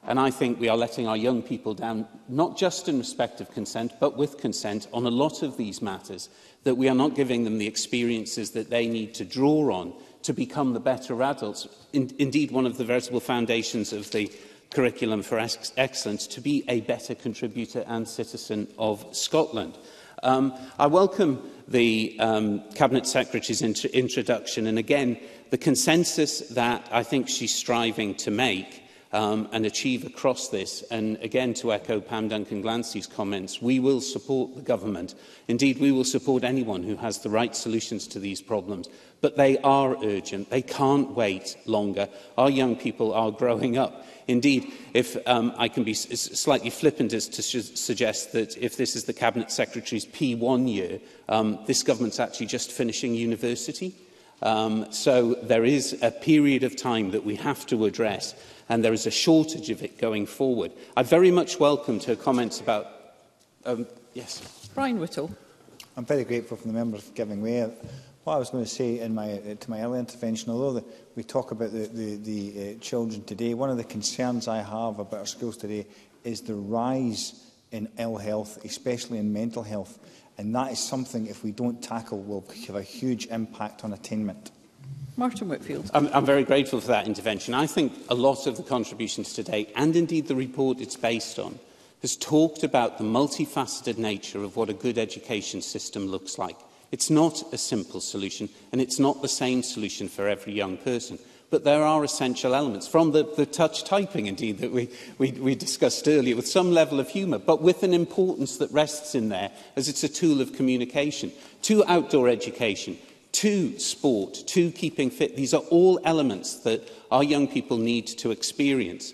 And I think we are letting our young people down, not just in respect of consent, but with consent on a lot of these matters, that we are not giving them the experiences that they need to draw on to become the better adults. In indeed, one of the veritable foundations of the Curriculum for ex Excellence to be a better contributor and citizen of Scotland. Um, I welcome the um, Cabinet Secretary's int introduction and again the consensus that I think she's striving to make um, and achieve across this. And again, to echo Pam Duncan Glancy's comments, we will support the government. Indeed, we will support anyone who has the right solutions to these problems. But they are urgent. They can't wait longer. Our young people are growing up. Indeed, if um, I can be slightly flippant as to suggest that if this is the Cabinet Secretary's P1 year, um, this government's actually just finishing university. Um, so there is a period of time that we have to address and there is a shortage of it going forward. I very much welcomed her comments about... Um, yes. Brian Whittle. I'm very grateful for the member for giving way. What I was going to say in my, uh, to my earlier intervention, although the, we talk about the, the, the uh, children today, one of the concerns I have about our schools today is the rise in ill health, especially in mental health. And that is something, if we don't tackle, will have a huge impact on attainment. Martin Whitfield. I'm, I'm very grateful for that intervention. I think a lot of the contributions today, and indeed the report it's based on, has talked about the multifaceted nature of what a good education system looks like. It's not a simple solution, and it's not the same solution for every young person. But there are essential elements, from the, the touch typing, indeed, that we, we, we discussed earlier, with some level of humour, but with an importance that rests in there, as it's a tool of communication, to outdoor education, to sport, to keeping fit. These are all elements that our young people need to experience.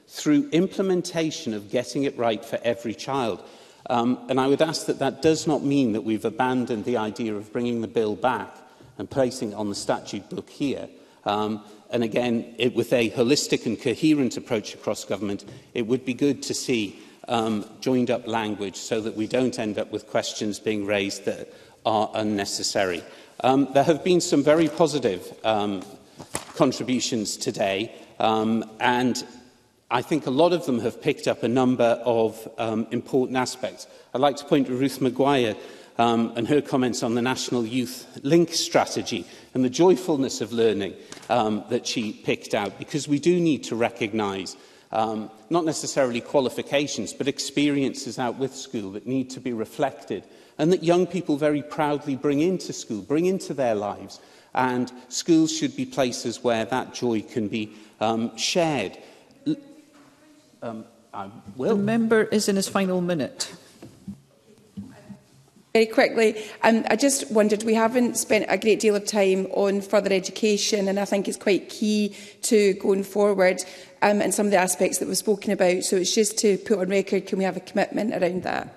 through implementation of getting it right for every child. Um, and I would ask that that does not mean that we've abandoned the idea of bringing the bill back and placing it on the statute book here. Um, and again, it, with a holistic and coherent approach across government, it would be good to see um, joined up language so that we don't end up with questions being raised that are unnecessary. Um, there have been some very positive um, contributions today, um, and I think a lot of them have picked up a number of um, important aspects. I'd like to point to Ruth Maguire um, and her comments on the National Youth Link strategy and the joyfulness of learning um, that she picked out, because we do need to recognise um, not necessarily qualifications, but experiences out with school that need to be reflected and that young people very proudly bring into school, bring into their lives. And schools should be places where that joy can be um, shared. um, I will. The member is in his final minute. Very quickly, um, I just wondered, we haven't spent a great deal of time on further education and I think it's quite key to going forward um, and some of the aspects that we've spoken about. So it's just to put on record, can we have a commitment around that?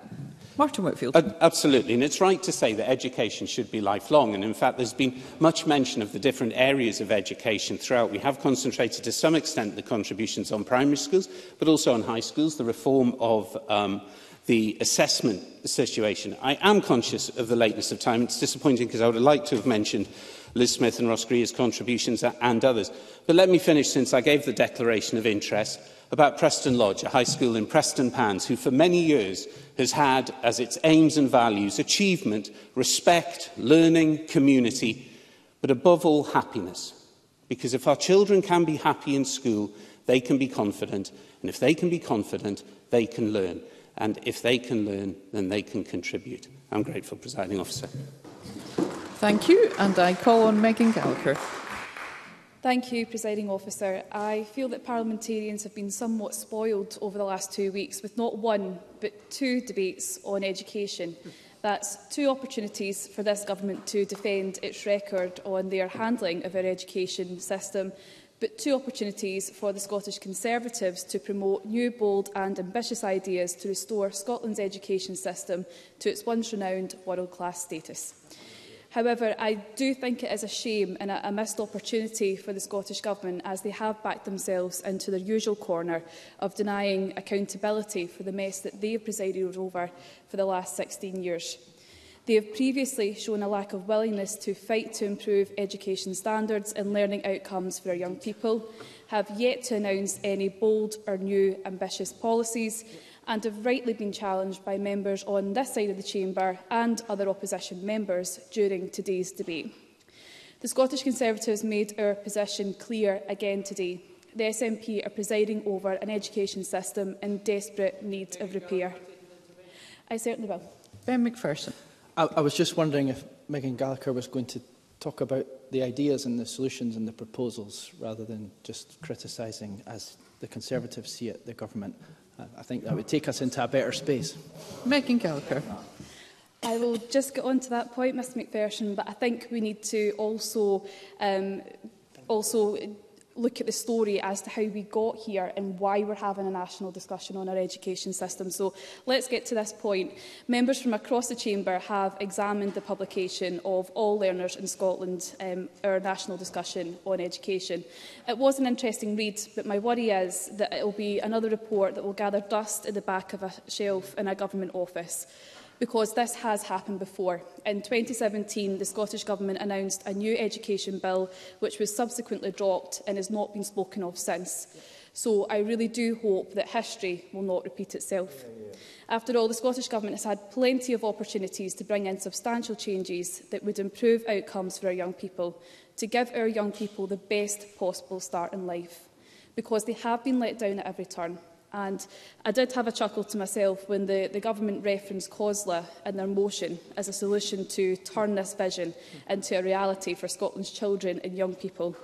Martin Whitfield. Uh, absolutely, and it's right to say that education should be lifelong, and in fact there's been much mention of the different areas of education throughout. We have concentrated to some extent the contributions on primary schools, but also on high schools, the reform of um, the assessment situation. I am conscious of the lateness of time. It's disappointing because I would have liked to have mentioned Liz Smith and Ross Greer's contributions and others. But let me finish, since I gave the declaration of interest, about Preston Lodge, a high school in Preston Pans, who for many years has had as its aims and values achievement, respect, learning, community, but above all, happiness. Because if our children can be happy in school, they can be confident. And if they can be confident, they can learn. And if they can learn, then they can contribute. I'm grateful, Presiding Officer. Thank you, and I call on Megan Gallagher. Thank you, Presiding Officer. I feel that parliamentarians have been somewhat spoiled over the last two weeks with not one, but two debates on education. That's two opportunities for this government to defend its record on their handling of our education system, but two opportunities for the Scottish Conservatives to promote new, bold and ambitious ideas to restore Scotland's education system to its once renowned world-class status. However, I do think it is a shame and a, a missed opportunity for the Scottish Government as they have backed themselves into their usual corner of denying accountability for the mess that they have presided over for the last 16 years. They have previously shown a lack of willingness to fight to improve education standards and learning outcomes for our young people, have yet to announce any bold or new ambitious policies, and have rightly been challenged by members on this side of the chamber and other opposition members during today's debate. The Scottish Conservatives made our position clear again today. The SNP are presiding over an education system in desperate need of repair. I certainly will. Ben McPherson. I, I was just wondering if Megan Gallagher was going to talk about the ideas and the solutions and the proposals rather than just criticising, as the Conservatives see it, the government. I think that would take us into a better space. Megan Gallagher. I will just get on to that point, Mr McPherson, but I think we need to also um, also look at the story as to how we got here and why we're having a national discussion on our education system. So let's get to this point. Members from across the chamber have examined the publication of All Learners in Scotland, um, our national discussion on education. It was an interesting read, but my worry is that it will be another report that will gather dust at the back of a shelf in a government office because this has happened before. In 2017, the Scottish Government announced a new education bill which was subsequently dropped and has not been spoken of since. So I really do hope that history will not repeat itself. After all, the Scottish Government has had plenty of opportunities to bring in substantial changes that would improve outcomes for our young people, to give our young people the best possible start in life, because they have been let down at every turn. And I did have a chuckle to myself when the, the government referenced COSLA in their motion as a solution to turn this vision into a reality for Scotland's children and young people.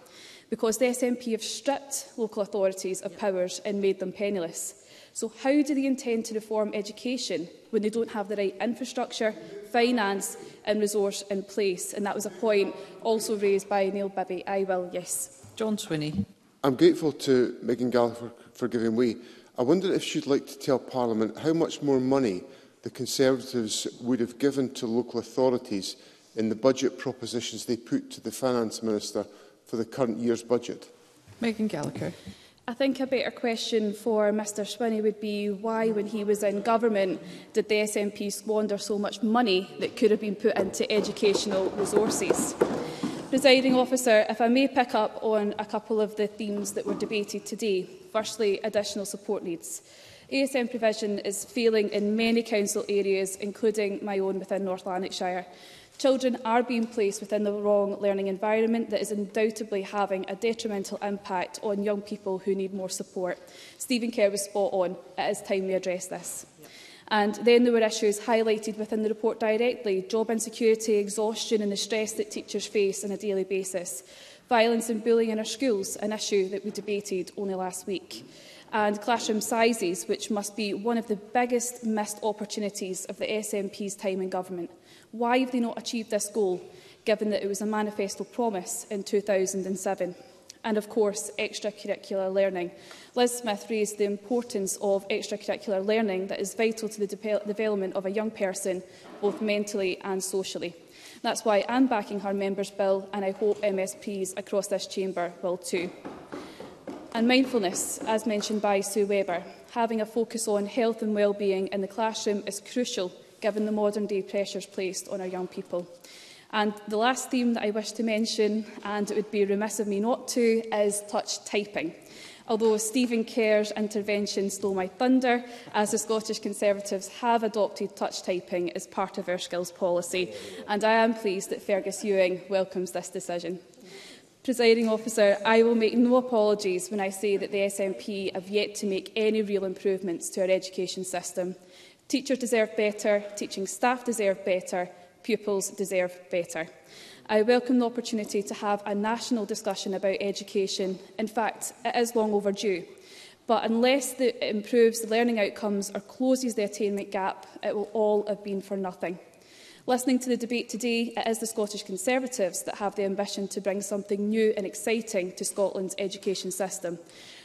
Because the SNP have stripped local authorities of powers and made them penniless. So how do they intend to reform education when they don't have the right infrastructure, finance and resource in place? And that was a point also raised by Neil Bibby. I will, yes. John Swinney. I'm grateful to Megan Gallagher for, for giving way. I wonder if she'd like to tell Parliament how much more money the Conservatives would have given to local authorities in the budget propositions they put to the Finance Minister for the current year's budget. Megan Gallagher. I think a better question for Mr Swinney would be why, when he was in government, did the SNP squander so much money that could have been put into educational resources? Presiding Officer, if I may pick up on a couple of the themes that were debated today. Firstly, additional support needs. ASM provision is failing in many council areas, including my own within North Lanarkshire. Children are being placed within the wrong learning environment that is undoubtedly having a detrimental impact on young people who need more support. Stephen Kerr was spot on. It is time we address this. And then there were issues highlighted within the report directly, job insecurity, exhaustion and the stress that teachers face on a daily basis. Violence and bullying in our schools, an issue that we debated only last week. And classroom sizes, which must be one of the biggest missed opportunities of the SNP's time in government. Why have they not achieved this goal, given that it was a manifesto promise in 2007? And of course, extracurricular learning, Liz Smith raised the importance of extracurricular learning that is vital to the de development of a young person, both mentally and socially. That's why I'm backing her Members' Bill and I hope MSPs across this chamber will too. And mindfulness, as mentioned by Sue Weber, having a focus on health and well-being in the classroom is crucial given the modern day pressures placed on our young people. And the last theme that I wish to mention, and it would be remiss of me not to, is touch typing. Although Stephen Kerr's intervention stole my thunder, as the Scottish Conservatives have adopted touch typing as part of our skills policy, and I am pleased that Fergus Ewing welcomes this decision. Presiding officer, I will make no apologies when I say that the SNP have yet to make any real improvements to our education system. Teachers deserve better, teaching staff deserve better, pupils deserve better. I welcome the opportunity to have a national discussion about education. In fact, it is long overdue. But unless the, it improves the learning outcomes or closes the attainment gap, it will all have been for nothing. Listening to the debate today, it is the Scottish Conservatives that have the ambition to bring something new and exciting to Scotland's education system.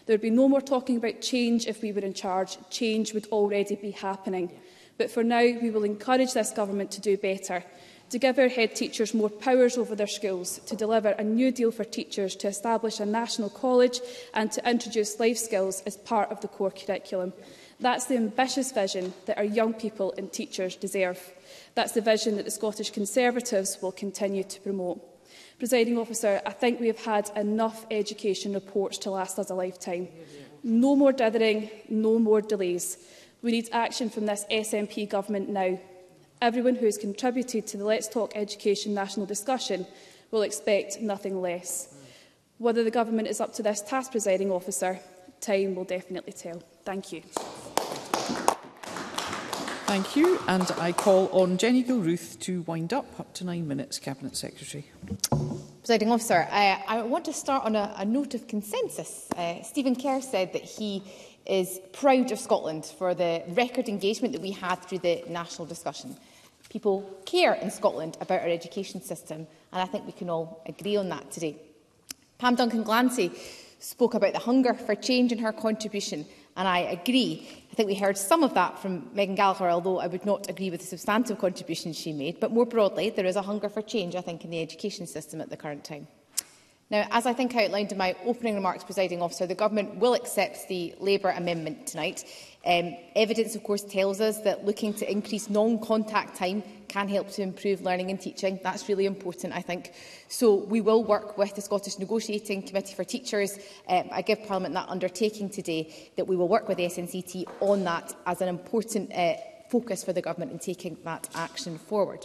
There would be no more talking about change if we were in charge. Change would already be happening. But for now, we will encourage this government to do better to give our head teachers more powers over their schools, to deliver a new deal for teachers, to establish a national college and to introduce life skills as part of the core curriculum. That's the ambitious vision that our young people and teachers deserve. That's the vision that the Scottish Conservatives will continue to promote. Presiding officer, I think we have had enough education reports to last us a lifetime. No more dithering, no more delays. We need action from this SNP government now Everyone who has contributed to the Let's Talk Education national discussion will expect nothing less. Whether the government is up to this task, presiding officer, time will definitely tell. Thank you. Thank you. And I call on Jenny Gilruth to wind up up to nine minutes, Cabinet Secretary. Presiding officer, I, I want to start on a, a note of consensus. Uh, Stephen Kerr said that he is proud of Scotland for the record engagement that we had through the national discussion people care in Scotland about our education system, and I think we can all agree on that today. Pam Duncan-Glancy spoke about the hunger for change in her contribution, and I agree. I think we heard some of that from Megan Gallagher, although I would not agree with the substantive contribution she made. But more broadly, there is a hunger for change, I think, in the education system at the current time. Now, as I think I outlined in my opening remarks, presiding officer, the government will accept the Labour amendment tonight. Um, evidence, of course, tells us that looking to increase non-contact time can help to improve learning and teaching. That's really important, I think. So we will work with the Scottish Negotiating Committee for Teachers. Um, I give Parliament that undertaking today that we will work with the SNCT on that as an important uh, focus for the government in taking that action forward.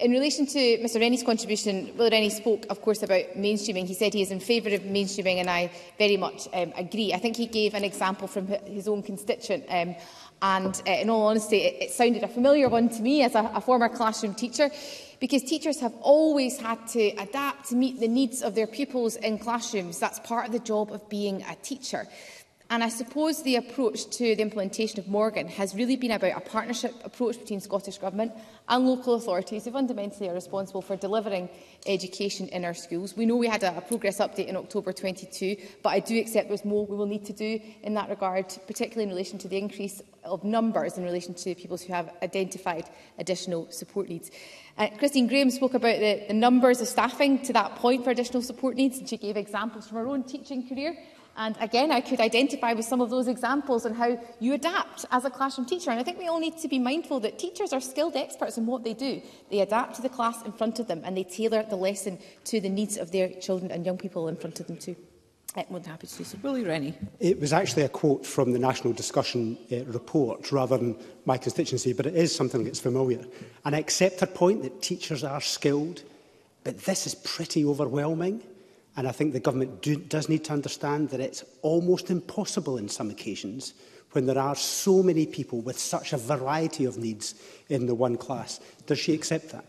in relation to Mr Rennie's contribution, Willie Rennie spoke, of course, about mainstreaming. He said he is in favour of mainstreaming, and I very much um, agree. I think he gave an example from his own constituent. Um, and uh, in all honesty, it, it sounded a familiar one to me as a, a former classroom teacher, because teachers have always had to adapt to meet the needs of their pupils in classrooms. That's part of the job of being a teacher. And I suppose the approach to the implementation of Morgan has really been about a partnership approach between Scottish Government and local authorities who fundamentally are responsible for delivering education in our schools. We know we had a, a progress update in October 22, but I do accept there's more we will need to do in that regard, particularly in relation to the increase of numbers in relation to people who have identified additional support needs. Uh, Christine Graham spoke about the, the numbers of staffing to that point for additional support needs, and she gave examples from her own teaching career And again, I could identify with some of those examples on how you adapt as a classroom teacher. And I think we all need to be mindful that teachers are skilled experts in what they do. They adapt to the class in front of them and they tailor the lesson to the needs of their children and young people in front of them too. I'm eh, more than happy to do so. Willie Rennie. It was actually a quote from the National Discussion uh, Report rather than my constituency, but it is something that's familiar. And I accept her point that teachers are skilled, but this is pretty overwhelming. And I think the government do, does need to understand that it's almost impossible in some occasions when there are so many people with such a variety of needs in the one class. Does she accept that?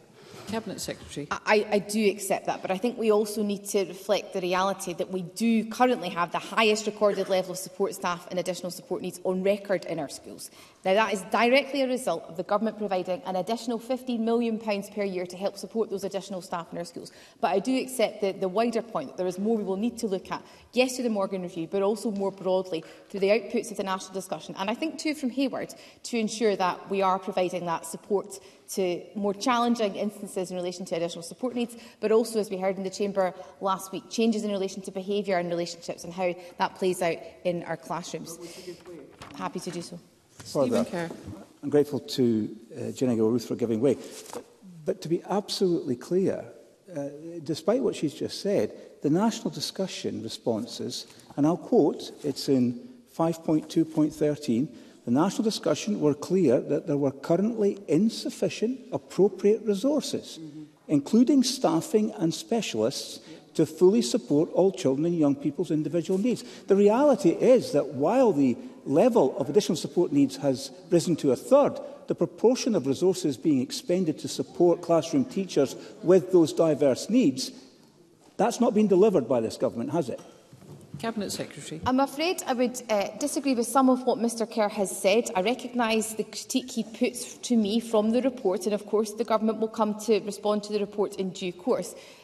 Cabinet Secretary. I, I do accept that, but I think we also need to reflect the reality that we do currently have the highest recorded level of support staff and additional support needs on record in our schools. Now, that is directly a result of the government providing an additional £15 million pounds per year to help support those additional staff in our schools. But I do accept the, the wider point that there is more we will need to look at, yes, to the Morgan Review, but also more broadly through the outputs of the national discussion. And I think, too, from Hayward, to ensure that we are providing that support to more challenging instances in relation to additional support needs, but also, as we heard in the Chamber last week, changes in relation to behaviour and relationships and how that plays out in our classrooms. Happy to do so. Stephen Kerr. I'm grateful to uh, Jenny Ruth for giving way. But, but to be absolutely clear, uh, despite what she's just said, the national discussion responses, and I'll quote, it's in 5.2.13, the national discussion were clear that there were currently insufficient appropriate resources, mm -hmm. including staffing and specialists, to fully support all children and young people's individual needs. The reality is that while the level of additional support needs has risen to a third, the proportion of resources being expended to support classroom teachers with those diverse needs, that's not been delivered by this government, has it? Cabinet Secretary. I'm afraid I would uh, disagree with some of what Mr Kerr has said. I recognise the critique he puts to me from the report and of course the Government will come to respond to the report in due course.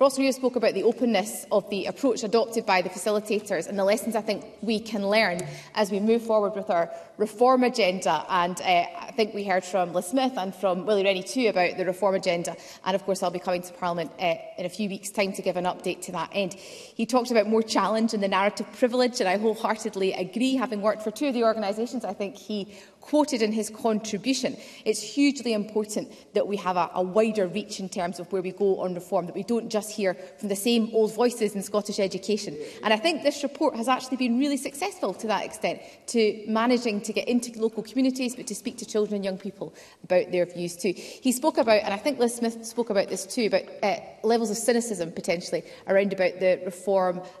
Ross Rio spoke about the openness of the approach adopted by the facilitators and the lessons I think we can learn as we move forward with our reform agenda. And uh, I think we heard from Liz Smith and from Willie Rennie too about the reform agenda. And of course, I'll be coming to Parliament uh, in a few weeks' time to give an update to that end. He talked about more challenge in the narrative privilege, and I wholeheartedly agree, having worked for two of the organisations I think he quoted in his contribution, it's hugely important that we have a, a wider reach in terms of where we go on reform, that we don't just hear from the same old voices in Scottish education. And I think this report has actually been really successful to that extent, to managing to get into local communities, but to speak to children and young people about their views too. He spoke about, and I think Liz Smith spoke about this too, about uh, levels of cynicism potentially around about the reform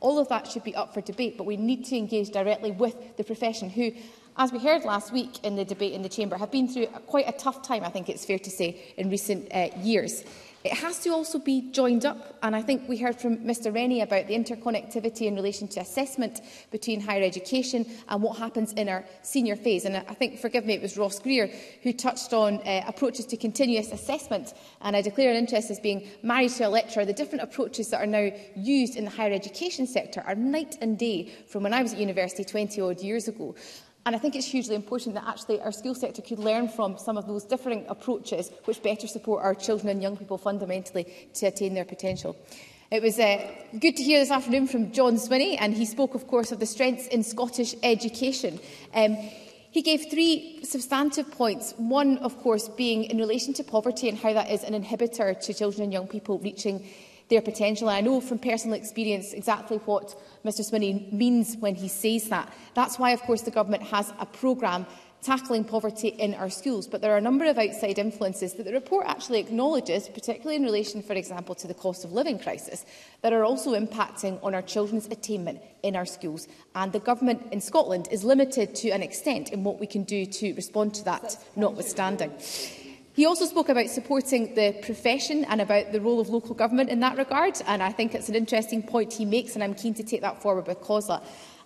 All of that should be up for debate, but we need to engage directly with the profession who as we heard last week in the debate in the Chamber, have been through a, quite a tough time, I think it's fair to say, in recent uh, years. It has to also be joined up, and I think we heard from Mr Rennie about the interconnectivity in relation to assessment between higher education and what happens in our senior phase. And I think, forgive me, it was Ross Greer who touched on uh, approaches to continuous assessment, and I declare an interest as being married to a lecturer. The different approaches that are now used in the higher education sector are night and day from when I was at university 20-odd years ago. And I think it's hugely important that actually our school sector could learn from some of those differing approaches which better support our children and young people fundamentally to attain their potential. It was uh, good to hear this afternoon from John Swinney, and he spoke, of course, of the strengths in Scottish education. Um, he gave three substantive points, one, of course, being in relation to poverty and how that is an inhibitor to children and young people reaching their potential. And I know from personal experience exactly what Mr Swinney means when he says that. That's why, of course, the government has a programme tackling poverty in our schools. But there are a number of outside influences that the report actually acknowledges, particularly in relation, for example, to the cost of living crisis, that are also impacting on our children's attainment in our schools. And the government in Scotland is limited to an extent in what we can do to respond to that, notwithstanding. He also spoke about supporting the profession and about the role of local government in that regard, and I think it's an interesting point he makes, and I'm keen to take that forward with COSLA,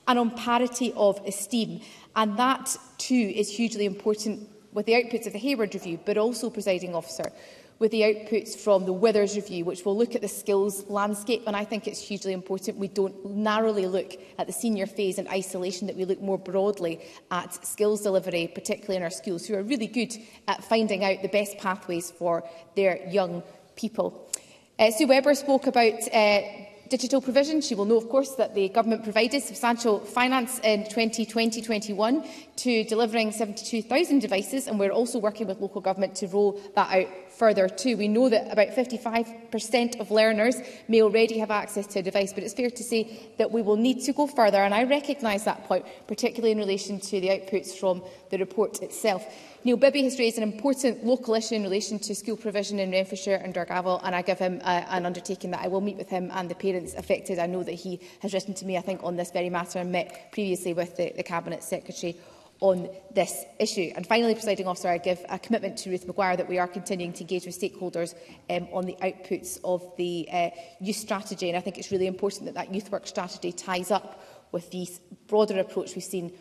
and on parity of esteem. And that, too, is hugely important with the outputs of the Hayward Review, but also, presiding officer, with the outputs from the Withers Review, which will look at the skills landscape. And I think it's hugely important we don't narrowly look at the senior phase in isolation, that we look more broadly at skills delivery, particularly in our schools, who are really good at finding out the best pathways for their young people. Uh, Sue Webber spoke about uh, digital provision. She will know, of course, that the government provided substantial finance in 2020-21 to delivering 72,000 devices, and we're also working with local government to roll that out further too. We know that about 55% of learners may already have access to a device, but it's fair to say that we will need to go further, and I recognise that point, particularly in relation to the outputs from the report itself. Neil Bibby has raised an important local issue in relation to school provision in Renfrewshire and Dargavel, and I give him uh, an undertaking that I will meet with him and the parents affected. I know that he has written to me, I think, on this very matter and met previously with the, the Cabinet Secretary on this issue. And finally, presiding officer, I give a commitment to Ruth Maguire that we are continuing to engage with stakeholders um, on the outputs of the uh, youth strategy. And I think it's really important that that youth work strategy ties up with the broader approach we've seen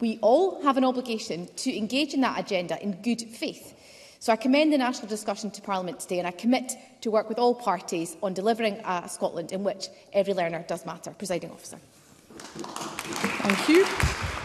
we all have an obligation to engage in that agenda in good faith. So I commend the national discussion to Parliament today and I commit to work with all parties on delivering a Scotland in which every learner does matter. Presiding officer. Thank you.